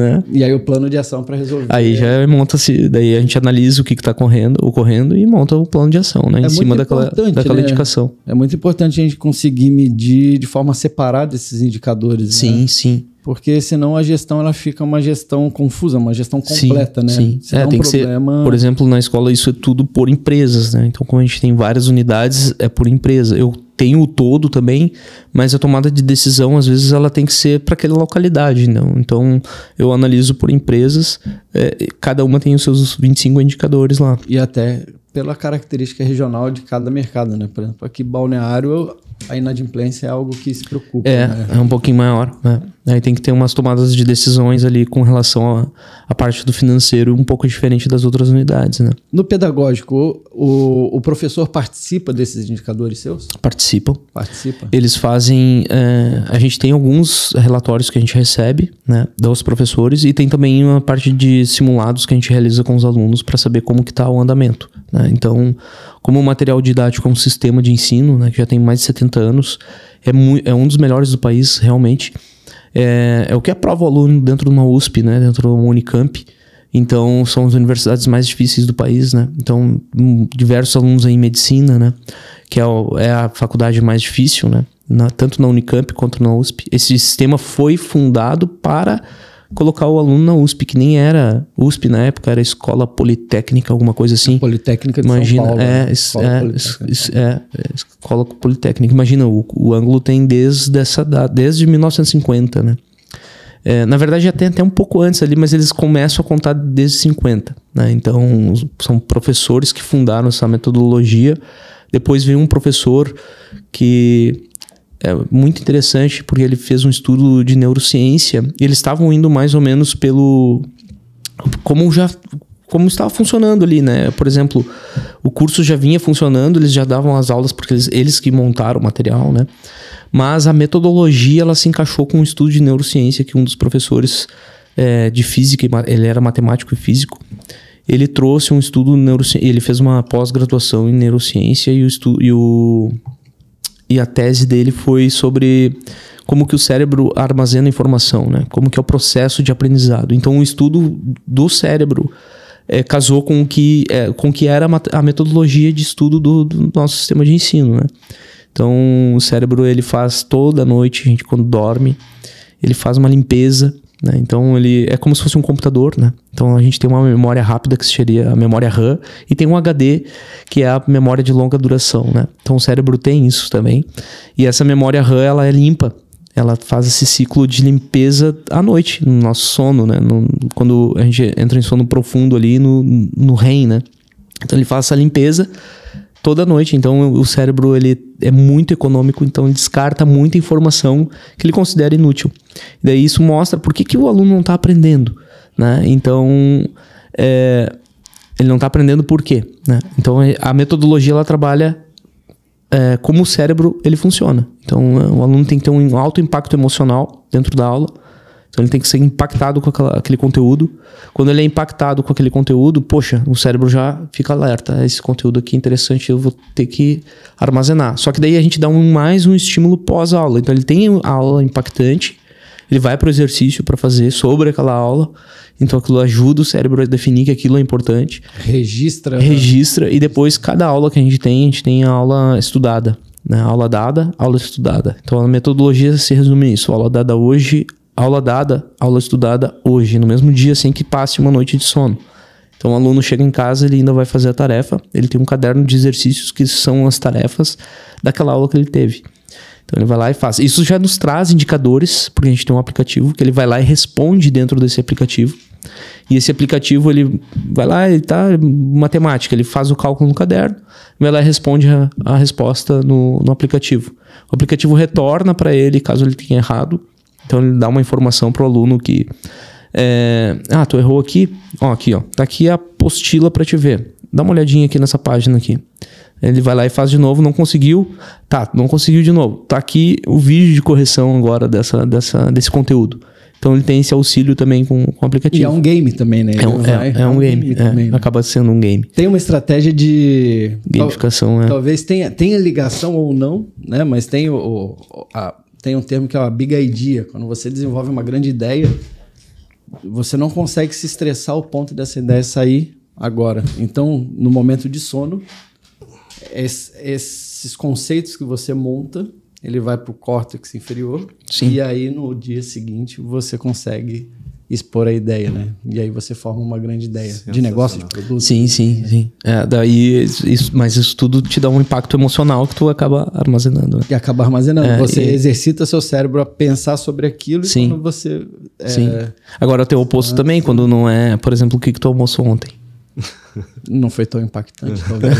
né? E aí o plano de ação para resolver. Aí já monta-se, daí a gente analisa o que está correndo, ocorrendo e monta o plano de ação, né? É em cima daquela, daquela né? indicação. É muito importante a gente conseguir medir de forma separada esses indicadores. né? Sim, sim. Porque senão a gestão ela fica uma gestão confusa, uma gestão completa, sim, né? Sim, Se é, um tem que problema- ser. Por exemplo, na escola isso é tudo por empresas, né? Então, como a gente tem várias unidades, é por empresa. Eu tenho o todo também, mas a tomada de decisão, às vezes, ela tem que ser para aquela localidade, não? Então, eu analiso por empresas, é, cada uma tem os seus 25 indicadores lá. E até pela característica regional de cada mercado, né? Por exemplo, aqui balneário, a inadimplência é algo que se preocupa. É, né? é um pouquinho maior, né? Aí tem que ter umas tomadas de decisões ali com relação à parte do financeiro um pouco diferente das outras unidades, né? No pedagógico, o, o professor participa desses indicadores seus? Participam. Participa? Eles fazem. é, a gente tem alguns relatórios que a gente recebe, né, dos professores, e tem também uma parte de simulados que a gente realiza com os alunos para saber como que está o andamento. né. Então, como material didático é um sistema de ensino, né, que já tem mais de 70 anos, é, é um dos melhores do país, realmente. É, é o que aprova o aluno dentro de uma USP, né, dentro de uma Unicamp. Então, são as universidades mais difíceis do país, né? Então, hum, diversos alunos em medicina, né? Que é, o- é a faculdade mais difícil, né? Na- tanto na Unicamp quanto na USP. Esse sistema foi fundado para colocar o aluno na USP, que nem era USP na época, era Escola Politécnica, alguma coisa assim. Politécnica de Imagina, São Paulo. é, né? es- Escola é, Politécnica. é, é, escola politécnica. Imagina, o, o ângulo tem desde essa desde 1950, né? É, na verdade, já tem até um pouco antes ali, mas eles começam a contar desde 50, né? Então, são professores que fundaram essa metodologia. Depois veio um professor que é muito interessante, porque ele fez um estudo de neurociência e eles estavam indo mais ou menos pelo como já como estava funcionando ali, né? Por exemplo, o curso já vinha funcionando, eles já davam as aulas porque eles, eles que montaram o material, né? Mas a metodologia ela se encaixou com um estudo de neurociência que um dos professores eh, de física, ele era matemático e físico, ele trouxe um estudo neurociência, ele fez uma pós-graduação em neurociência e o, estu, e o e a tese dele foi sobre como que o cérebro armazena informação, né? Como que é o processo de aprendizado. Então, o estudo do cérebro eh, casou com o que, eh, com que era a metodologia de estudo do, do nosso sistema de ensino, né? Então, o cérebro ele faz toda noite, a gente quando dorme, ele faz uma limpeza, né? Então ele é como se fosse um computador, né? Então a gente tem uma memória rápida que seria a memória RAM e tem um HD que é a memória de longa duração, né? Então o cérebro tem isso também. E essa memória RAM ela é limpa. Ela faz esse ciclo de limpeza à noite, no nosso sono, né? No- quando a gente entra em sono profundo ali no, no REM, né? Então ele faz essa limpeza toda noite. Então o cérebro ele é muito econômico, então descarta muita informação que ele considera inútil. E daí isso mostra por que, que o aluno não está aprendendo, né? Então é, ele não está aprendendo por quê, né? Então é- a metodologia ela trabalha é, como o cérebro ele funciona. Então é, o aluno tem que ter um alto impacto emocional dentro da aula. Então ele tem que ser impactado com aquela- aquele conteúdo. Quando ele é impactado com aquele conteúdo, poxa, o cérebro já fica alerta. Esse conteúdo aqui é interessante, eu vou ter que armazenar. Só que daí a gente dá um, mais um estímulo pós-aula. Então ele tem a aula impactante, ele vai para o exercício para fazer sobre aquela aula. Então aquilo ajuda o cérebro a definir que aquilo é importante Registra. registra e depois cada aula que a gente tem, a gente tem a aula estudada, né? Aula dada, aula estudada. Então a metodologia se resume nisso, aula dada hoje, aula dada, aula estudada hoje, no mesmo dia, sem que passe uma noite de sono. Então o aluno chega em casa, ele ainda vai fazer a tarefa, ele tem um caderno de exercícios que são as tarefas daquela aula que ele teve. Então ele vai lá e faz. Isso já nos traz indicadores, porque a gente tem um aplicativo que ele vai lá e responde dentro desse aplicativo. E esse aplicativo ele vai lá e tá matemática, ele faz o cálculo no caderno, vai lá e responde a, a resposta no, no aplicativo. O aplicativo retorna para ele caso ele tenha errado. Então ele dá uma informação para o aluno que é, ah, tu errou aqui, ó, aqui, ó, tá aqui a apostila para te ver. Dá uma olhadinha aqui nessa página aqui. Ele vai lá e faz de novo, não conseguiu. Tá, não conseguiu de novo. Tá aqui o vídeo de correção agora dessa, dessa, desse conteúdo. Então ele tem esse auxílio também com, com o E aplicativo. é um game também, né? É um, é- é um game. é, também, né? Acaba sendo um game. Tem uma estratégia de. Gamificação, Tal- é. Talvez tenha, tenha ligação ou não, né? Mas tem, o, o- a- tem um termo que é a big idea. Quando você desenvolve uma grande ideia, você não consegue se estressar ao ponto dessa ideia sair agora. Então, no momento de sono, es- esses conceitos que você monta, ele vai para o córtex inferior. Sim. E aí, no dia seguinte, você consegue expor a ideia, né? E aí você forma uma grande ideia de negócio, de produto. Sim, sim, sim. É, daí, isso, mas isso tudo te dá um impacto emocional que tu acaba armazenando. né? E acaba armazenando. É, você e- exercita seu cérebro a pensar sobre aquilo Sim. e quando você. é, Sim. Agora tem o oposto também, quando não é, por exemplo, o que, que tu almoçou ontem. Não foi tão impactante, talvez.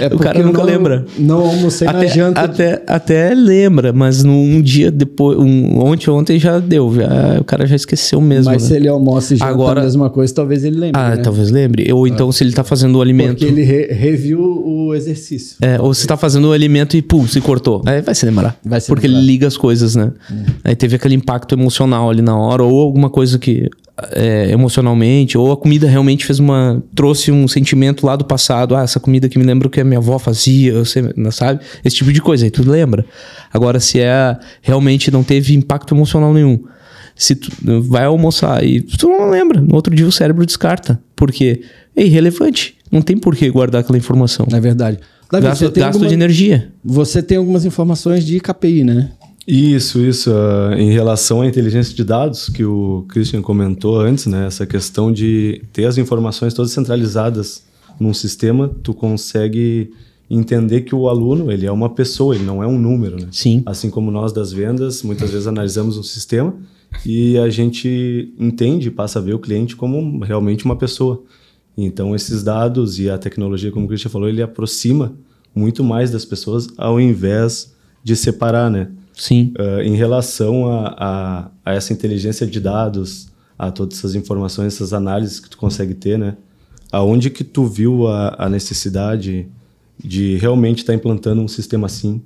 é O cara nunca não- lembra. Não almocei na Até, janta. até, até lembra, mas num dia depois, um, ontem, ontem já deu, já, o cara já esqueceu mesmo. mas né? se ele almoça e janta Agora- a mesma coisa, talvez ele lembre. Ah, né? talvez lembre. Ou então se ele tá fazendo o alimento. Porque ele re- reviu o exercício. É, ou você tá fazendo o alimento e pum, se cortou. Aí vai se lembrar. Vai se Porque lembrar. ele liga as coisas, né? Aí teve aquele impacto emocional ali na hora, ou alguma coisa que é, emocionalmente, ou a comida realmente fez uma. trouxe um sentimento lá do passado. Ah, essa comida que me lembra o que a minha avó fazia, sei, não sabe? Esse tipo de coisa, aí tu lembra. Agora, se é realmente não teve impacto emocional nenhum. Se tu vai almoçar e tu não lembra, no outro dia o cérebro descarta. Porque é irrelevante. Não tem por que guardar aquela informação. É verdade. Davi, gasto você tem gasto alguma- de energia. Você tem algumas informações de KPI, né? Isso, isso. ah, em relação à inteligência de dados, que o Christian comentou antes, né? Essa questão de ter as informações todas centralizadas num sistema, tu consegue entender que o aluno, ele é uma pessoa, ele não é um número, né? Sim. Assim como nós das vendas, muitas vezes analisamos um sistema e a gente entende, passa a ver o cliente como realmente uma pessoa. Então, esses dados e a tecnologia, como o Christian falou, ele aproxima muito mais das pessoas ao invés de separar, né? Sim. Uh, em relação a, a, a essa inteligência de dados, a todas essas informações, essas análises que tu consegue ter, né? Aonde que tu viu a, a necessidade de realmente estar implantando um sistema assim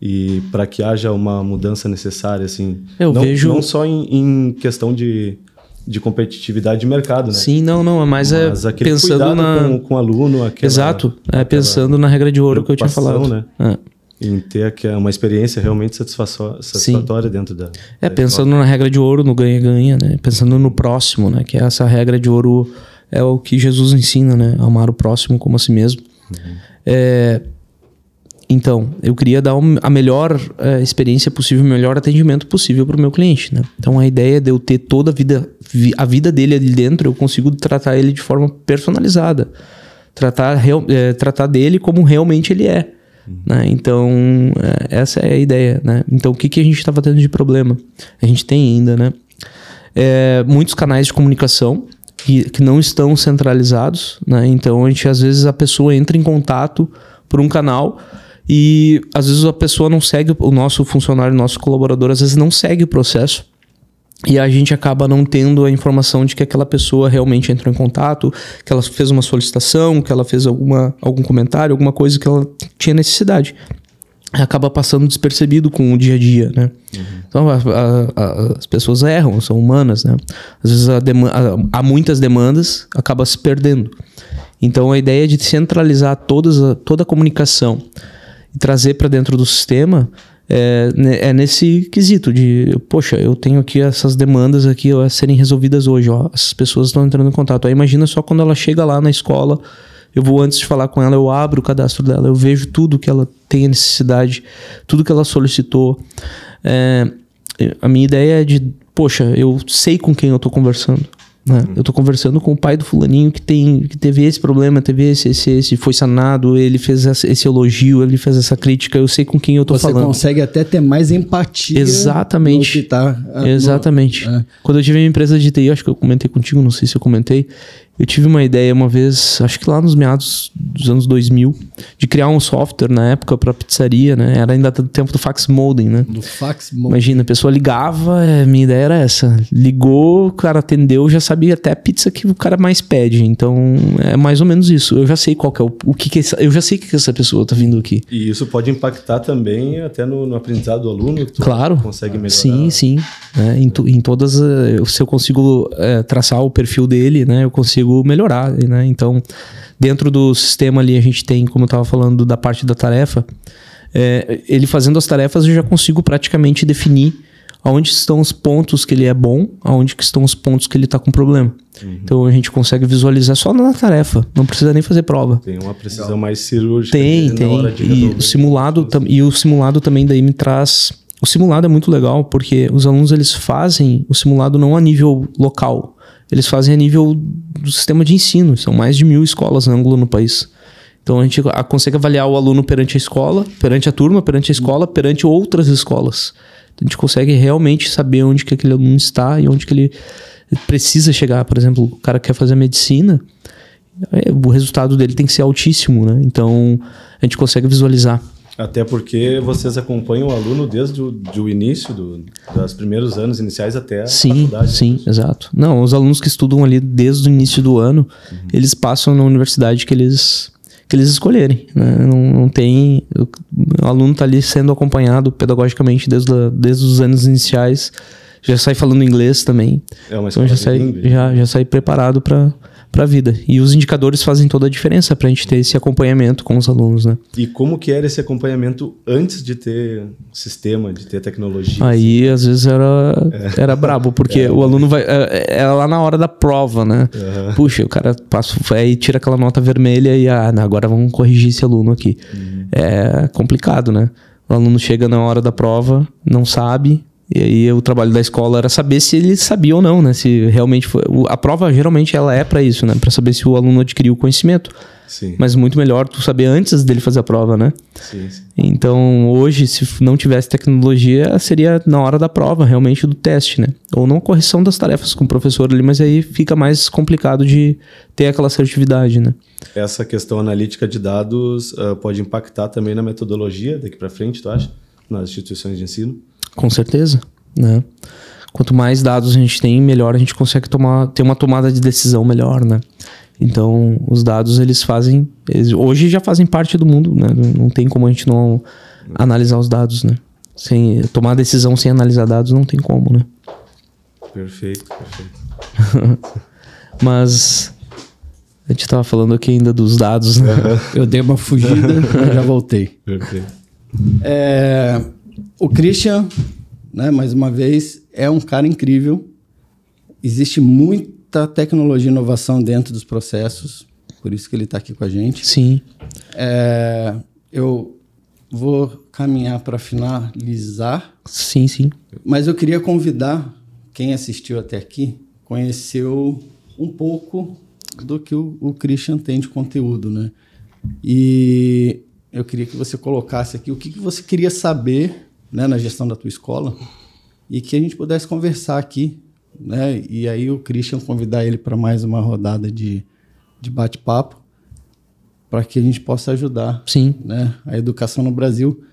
e para que haja uma mudança necessária, assim? Eu não, vejo- não só em, em questão de, de competitividade de mercado, né? Sim, não, não. Mas, Mas é pensando na. com, com o aluno, aquela, Exato. É pensando na regra de ouro que eu tinha falado. né? É. Em ter uma experiência realmente satisfatória dentro da... É, da pensando na regra de ouro, no ganha-ganha, né? Pensando no próximo, né? Que é essa regra de ouro é o que Jesus ensina, né? Amar o próximo como a si mesmo. É, então, eu queria dar um- a melhor eh, experiência possível, o melhor atendimento possível para o meu cliente, né? Então, a ideia de eu ter toda a vida, vi- a vida dele ali dentro, eu consigo tratar ele de forma personalizada. Tratar, real- eh, tratar dele como realmente ele é. Né? Então, eh, essa é a ideia, né? Então, o que, que a gente estava tendo de problema? A gente tem ainda, né? É, muitos canais de comunicação que, que não estão centralizados, né? Então, a gente, às vezes, a pessoa entra em contato por um canal e, às vezes, a pessoa não segue, o nosso funcionário, nosso colaborador, às vezes, não segue o processo. E a gente acaba não tendo a informação de que aquela pessoa realmente entrou em contato, que ela fez uma solicitação, que ela fez alguma, algum comentário, alguma coisa que ela tinha necessidade. Acaba passando despercebido com o dia a dia, né? Então a- a- a- as pessoas erram, são humanas, né? Às vezes há muitas demandas, acaba se perdendo. Então a ideia de centralizar todas toda a comunicação e trazer para dentro do sistema é, é nesse quesito de, poxa, eu tenho aqui essas demandas aqui a serem resolvidas hoje, ó, essas pessoas estão entrando em contato. Aí imagina só quando ela chega lá na escola, eu vou antes de falar com ela, eu abro o cadastro dela, eu vejo tudo que ela tem necessidade, tudo que ela solicitou. É, a minha ideia é de, poxa, eu sei com quem eu tô conversando. Né? Eu tô conversando com o pai do fulaninho que tem que teve esse problema, teve esse, esse, esse, foi sanado, ele fez esse elogio, ele fez essa crítica, eu sei com quem eu tô Você falando. consegue até ter mais empatia. Exatamente. no tá, ah, no- Exatamente. é. Quando eu tive a minha empresa de TI, acho que eu comentei contigo, não sei se eu comentei. Eu tive uma ideia uma vez, acho que lá nos meados dos anos 2000, de criar um software na época para pizzaria, né? Era ainda do tempo do fax modem, né? Do fax. mo- Imagina, a pessoa ligava, é, minha ideia era essa. Ligou, o cara atendeu, já sabia até a pizza que o cara mais pede. Então, é mais ou menos isso. Eu já sei qual que é o, o que, que essa, eu já sei que, que essa pessoa tá vindo aqui. E isso pode impactar também até no, no aprendizado do aluno, que tu Claro. consegue melhorar. Sim, sim. né? Em, to- em todas, eh, eu- se eu consigo eh, traçar o perfil dele, né, eu consigo melhorar, né? Então, dentro do sistema ali a gente tem, como eu estava falando da parte da tarefa, eh, ele fazendo as tarefas eu já consigo praticamente definir aonde estão os pontos que ele é bom, aonde que estão os pontos que ele está com problema. Então a gente consegue visualizar só na tarefa, não precisa nem fazer prova. Tem uma precisão mais cirúrgica Tem, na tem. hora de E o simulado e o simulado também daí me traz. O simulado é muito legal porque os alunos eles fazem o simulado não a nível local, eles fazem a nível do sistema de ensino. São mais de mil escolas ângulo no país. Então a gente consegue avaliar o aluno perante a escola, perante a turma, perante a escola, perante outras escolas. Então, a gente consegue realmente saber onde que aquele aluno está e onde que ele precisa chegar. Por exemplo, o cara quer fazer medicina, é, o resultado dele tem que ser altíssimo, né? Então a gente consegue visualizar. Até porque vocês acompanham o aluno desde o do início, do, dos primeiros anos iniciais até a Sim, faculdade. sim, exato. Não, os alunos que estudam ali desde o início do ano, eles passam na universidade que eles que eles escolherem. Né? Não, não tem. O, aluno está ali sendo acompanhado pedagogicamente desde, a- desde os anos iniciais. Já sai falando inglês também. É uma Então já sai, bilíngue. já, já sai preparado para para a vida. E os indicadores fazem toda a diferença para a gente ter esse acompanhamento com os alunos, né? E como que era esse acompanhamento antes de ter sistema, de ter tecnologia? Aí às vezes era, é. era brabo, porque é. o aluno vai. É, é, lá na hora da prova, né? Uhum. Puxa, o cara passa aí tira aquela nota vermelha e ah, agora vamos corrigir esse aluno aqui. Uhum. É complicado, né? O aluno chega na hora da prova, não sabe, e aí o trabalho da escola era saber se ele sabia ou não, né? Se realmente foi. A prova geralmente ela é para isso, né? Para saber se o aluno adquiriu o conhecimento. Sim. Mas muito melhor tu saber antes dele fazer a prova, né? Sim, sim. Então, hoje, se não tivesse tecnologia, seria na hora da prova, realmente, do teste, né? Ou não correção das tarefas com o professor ali, mas aí fica mais complicado de ter aquela assertividade, né? Essa questão analítica de dados uh, pode impactar também na metodologia daqui para frente, tu acha? Nas instituições de ensino? Com certeza, né? Quanto mais dados a gente tem, melhor a gente consegue tomar, ter uma tomada de decisão melhor, né? Então, os dados eles fazem, eles, hoje já fazem parte do mundo, né? Não tem como a gente não analisar os dados, né? Sem tomar decisão sem analisar dados não tem como, né? Perfeito, perfeito. Mas a gente estava falando aqui ainda dos dados, né? Eu dei uma fugida, já voltei. Perfeito. É, o Christian, né, mais uma vez, é um cara incrível. Existe muita tecnologia e inovação dentro dos processos, por isso que ele está aqui com a gente. Sim. É, eu vou caminhar para finalizar. Sim, sim. Mas eu queria convidar quem assistiu até aqui, conheceu um pouco do que o, o Christian tem de conteúdo, né? E eu queria que você colocasse aqui o que, que você queria saber né, na gestão da tua escola e que a gente pudesse conversar aqui, né? E aí o Christian convidar ele para mais uma rodada de, de bate-papo para que a gente possa ajudar, Sim. né, a educação no Brasil.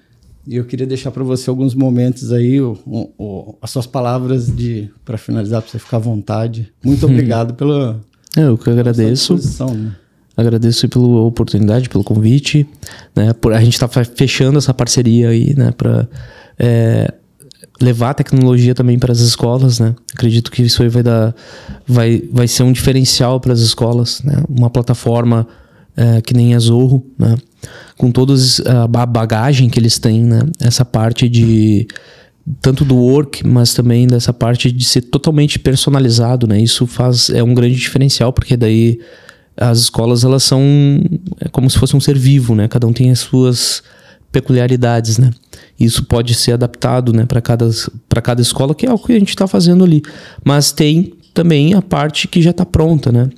E eu queria deixar para você alguns momentos aí, o, o, as suas palavras de para finalizar, para você ficar à vontade. Muito obrigado pela. Eu que agradeço. Né? Agradeço pela oportunidade, pelo convite. Né? Por, a gente está fechando essa parceria aí, né? Para é, levar a tecnologia também para as escolas, né? Acredito que isso aí vai dar, vai, vai ser um diferencial para as escolas, né? Uma plataforma é, que nem a Zorro, né? Com toda a bagagem que eles têm, né? Essa parte de tanto do work, mas também dessa parte de ser totalmente personalizado, né? Isso faz é um grande diferencial porque daí as escolas elas são é como se fosse um ser vivo, né? Cada um tem as suas peculiaridades, né? Isso pode ser adaptado, né, para cada para cada escola, que é o que a gente está fazendo ali. Mas tem também a parte que já está pronta, né?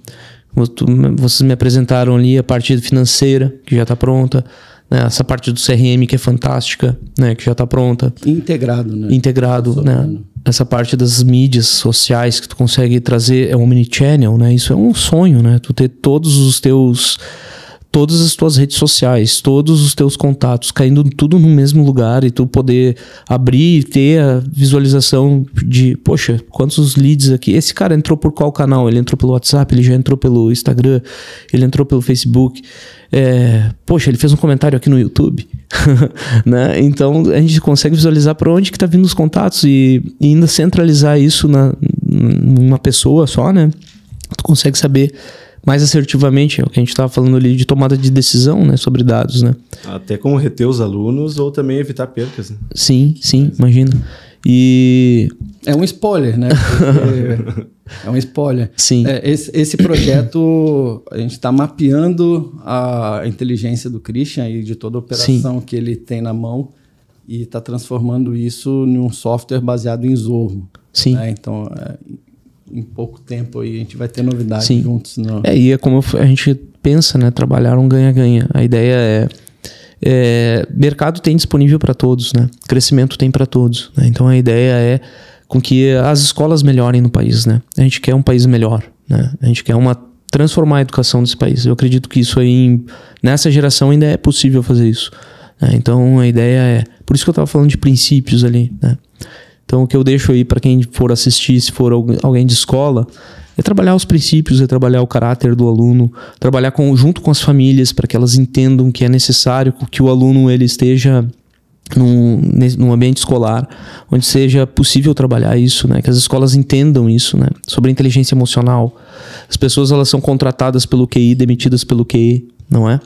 Vocês me apresentaram ali a parte financeira que já está pronta, né? essa parte do CRM que é fantástica, né? Que já está pronta. Integrado, né? Integrado, né? Essa parte das mídias sociais que tu consegue trazer é um omnichannel, né? Isso é um sonho, né? Tu ter todos os teus todas as tuas redes sociais, todos os teus contatos caindo tudo no mesmo lugar e tu poder abrir e ter a visualização de, poxa, quantos leads aqui. Esse cara entrou por qual canal? Ele entrou pelo WhatsApp, ele já entrou pelo Instagram, ele entrou pelo Facebook. É, poxa, ele fez um comentário aqui no YouTube, né? Então a gente consegue visualizar para onde que tá vindo os contatos e, e ainda centralizar isso na numa pessoa só, né? Tu consegue saber mais assertivamente, é o que a gente estava falando ali de tomada de decisão, né, sobre dados, né? Até como reter os alunos ou também evitar percas. Né? Sim, sim, imagina. E é um spoiler, né? é um spoiler. Sim. É, esse, esse projeto a gente está mapeando a inteligência do Christian e de toda a operação sim. que ele tem na mão e está transformando isso num software baseado em Zorro. Sim. Né? Então, é, em pouco tempo aí a gente vai ter novidades Sim. juntos. No... É, e é como a gente pensa, né? Trabalhar um ganha-ganha. A ideia é, é, mercado tem disponível para todos, né? Crescimento tem para todos. Né? Então a ideia é com que as escolas melhorem no país, né? A gente quer um país melhor, né? A gente quer uma transformar a educação desse país. Eu acredito que isso aí nessa geração ainda é possível fazer isso. Né? Então a ideia é, por isso que eu estava falando de princípios ali, né? Então, o que eu deixo aí para quem for assistir, se for alguém de escola, é trabalhar os princípios, é trabalhar o caráter do aluno, trabalhar com, junto com as famílias para que elas entendam que é necessário que o aluno ele esteja num, num ambiente escolar onde seja possível trabalhar isso, né? Que as escolas entendam isso, né? Sobre inteligência emocional. As pessoas elas são contratadas pelo QI, demitidas pelo QI, não é?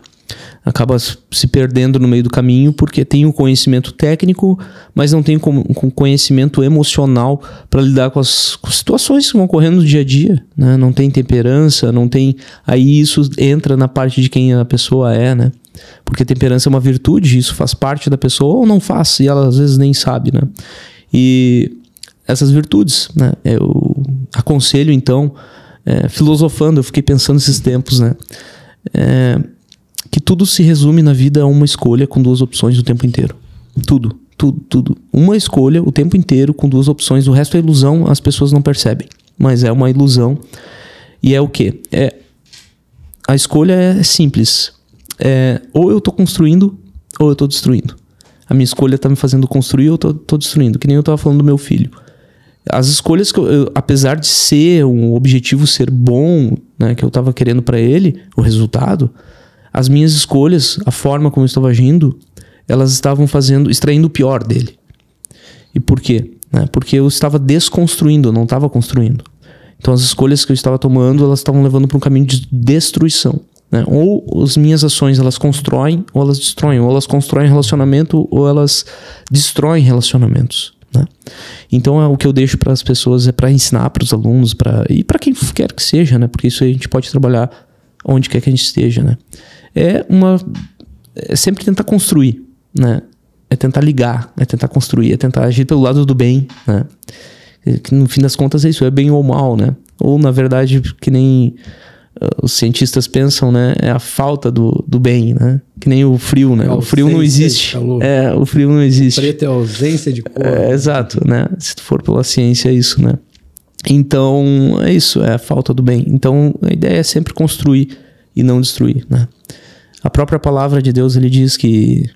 Acaba se perdendo no meio do caminho porque tem o conhecimento técnico, mas não tem com, conhecimento emocional para lidar com as, com situações que vão ocorrendo no dia a dia, né? Não tem temperança, não tem. Aí isso entra na parte de quem a pessoa é, né? Porque temperança é uma virtude, isso faz parte da pessoa ou não faz, e ela às vezes nem sabe, né? E essas virtudes, né? Eu aconselho então, é, filosofando, eu fiquei pensando esses tempos, né? É, que tudo se resume na vida a uma escolha com duas opções o tempo inteiro. Tudo, tudo, tudo. Uma escolha o tempo inteiro com duas opções. O resto é ilusão, as pessoas não percebem. Mas é uma ilusão. E é o quê? É, a escolha é simples é, ou eu estou construindo ou eu estou destruindo. A minha escolha está me fazendo construir ou eu estou destruindo, que nem eu estava falando do meu filho. As escolhas que eu, eu, apesar de ser um objetivo ser bom, né, que eu estava querendo para ele, o resultado, as minhas escolhas, a forma como eu estava agindo, elas estavam fazendo, extraindo o pior dele. E por quê? Né? Porque eu estava desconstruindo, eu não estava construindo. Então as escolhas que eu estava tomando, elas estavam levando para um caminho de destruição. Né? Ou as minhas ações elas constroem ou elas destroem, ou elas constroem relacionamento ou elas destroem relacionamentos. Né? Então é o que eu deixo para as pessoas é para ensinar para os alunos, para e para quem quer que seja, né? Porque isso a gente pode trabalhar onde quer que a gente esteja, né? É uma é sempre tentar construir, né? É tentar ligar, é tentar construir, é tentar agir pelo lado do bem, né? Que no fim das contas é isso, é bem ou mal, né? Ou na verdade que nem os cientistas pensam, né? É a falta do, do bem, né? Que nem o frio, né? É o frio não existe. É, o frio não existe. O preto é a ausência de cor. É, exato, né? Se for pela ciência, é isso, né? Então, é isso, é a falta do bem. Então, a ideia é sempre construir e não destruir, né? A própria palavra de Deus, ele diz que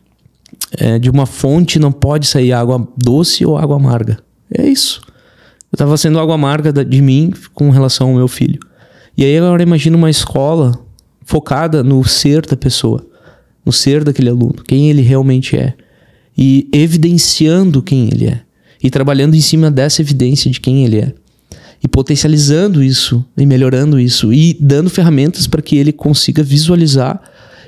é, de uma fonte não pode sair água doce ou água amarga. É isso. Eu estava sendo água amarga de mim com relação ao meu filho. E aí agora imagina uma escola focada no ser da pessoa, no ser daquele aluno, quem ele realmente é. E evidenciando quem ele é. E trabalhando em cima dessa evidência de quem ele é. E potencializando isso, e melhorando isso, e dando ferramentas para que ele consiga visualizar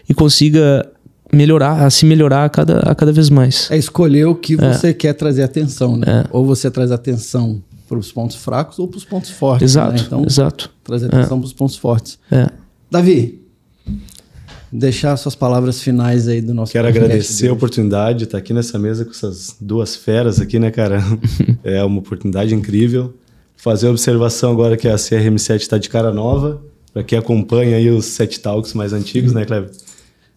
e consiga melhorar, a se melhorar a cada, a cada vez mais. É escolher o que é. você quer trazer atenção, né? É. Ou você traz atenção para os pontos fracos ou para os pontos fortes. Exato, né? então, exato. Trazer atenção é. para os pontos fortes. É. Davi, deixar suas palavras finais aí do nosso Quero agradecer a oportunidade de estar aqui nessa mesa com essas duas feras aqui, né, cara? é uma oportunidade incrível. Fazer a observação agora que a CRM7 está de cara nova, para quem acompanha aí os Set Talks mais antigos, né, Cleber?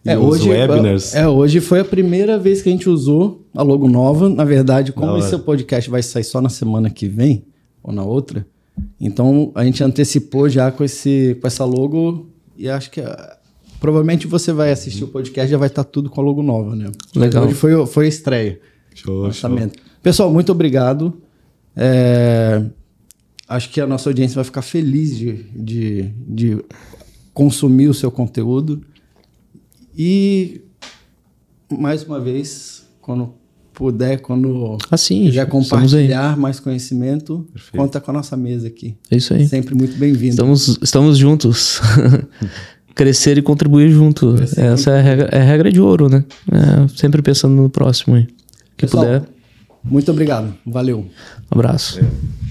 é, hoje, webinars. É, hoje foi a primeira vez que a gente usou a logo nova. Na verdade, como esse podcast vai sair só na semana que vem, ou na outra, então a gente antecipou já com, esse, com essa logo e acho que uh, provavelmente você vai assistir o podcast já vai estar tá tudo com a logo nova, né? Legal. Hoje foi, foi a estreia. Show, show. Pessoal, muito obrigado. É, acho que a nossa audiência vai ficar feliz de, de, de consumir o seu conteúdo. E mais uma vez, quando puder, quando assim, quiser compartilhar mais conhecimento, Perfeito. conta com a nossa mesa aqui. É isso aí. Sempre muito bem-vindo. Estamos, estamos juntos. Crescer e contribuir junto. Crescer Essa é a, regra, é a regra de ouro, né? É, sempre pensando no próximo aí. Que Pessoal, puder. Muito obrigado. Valeu. Um abraço. É.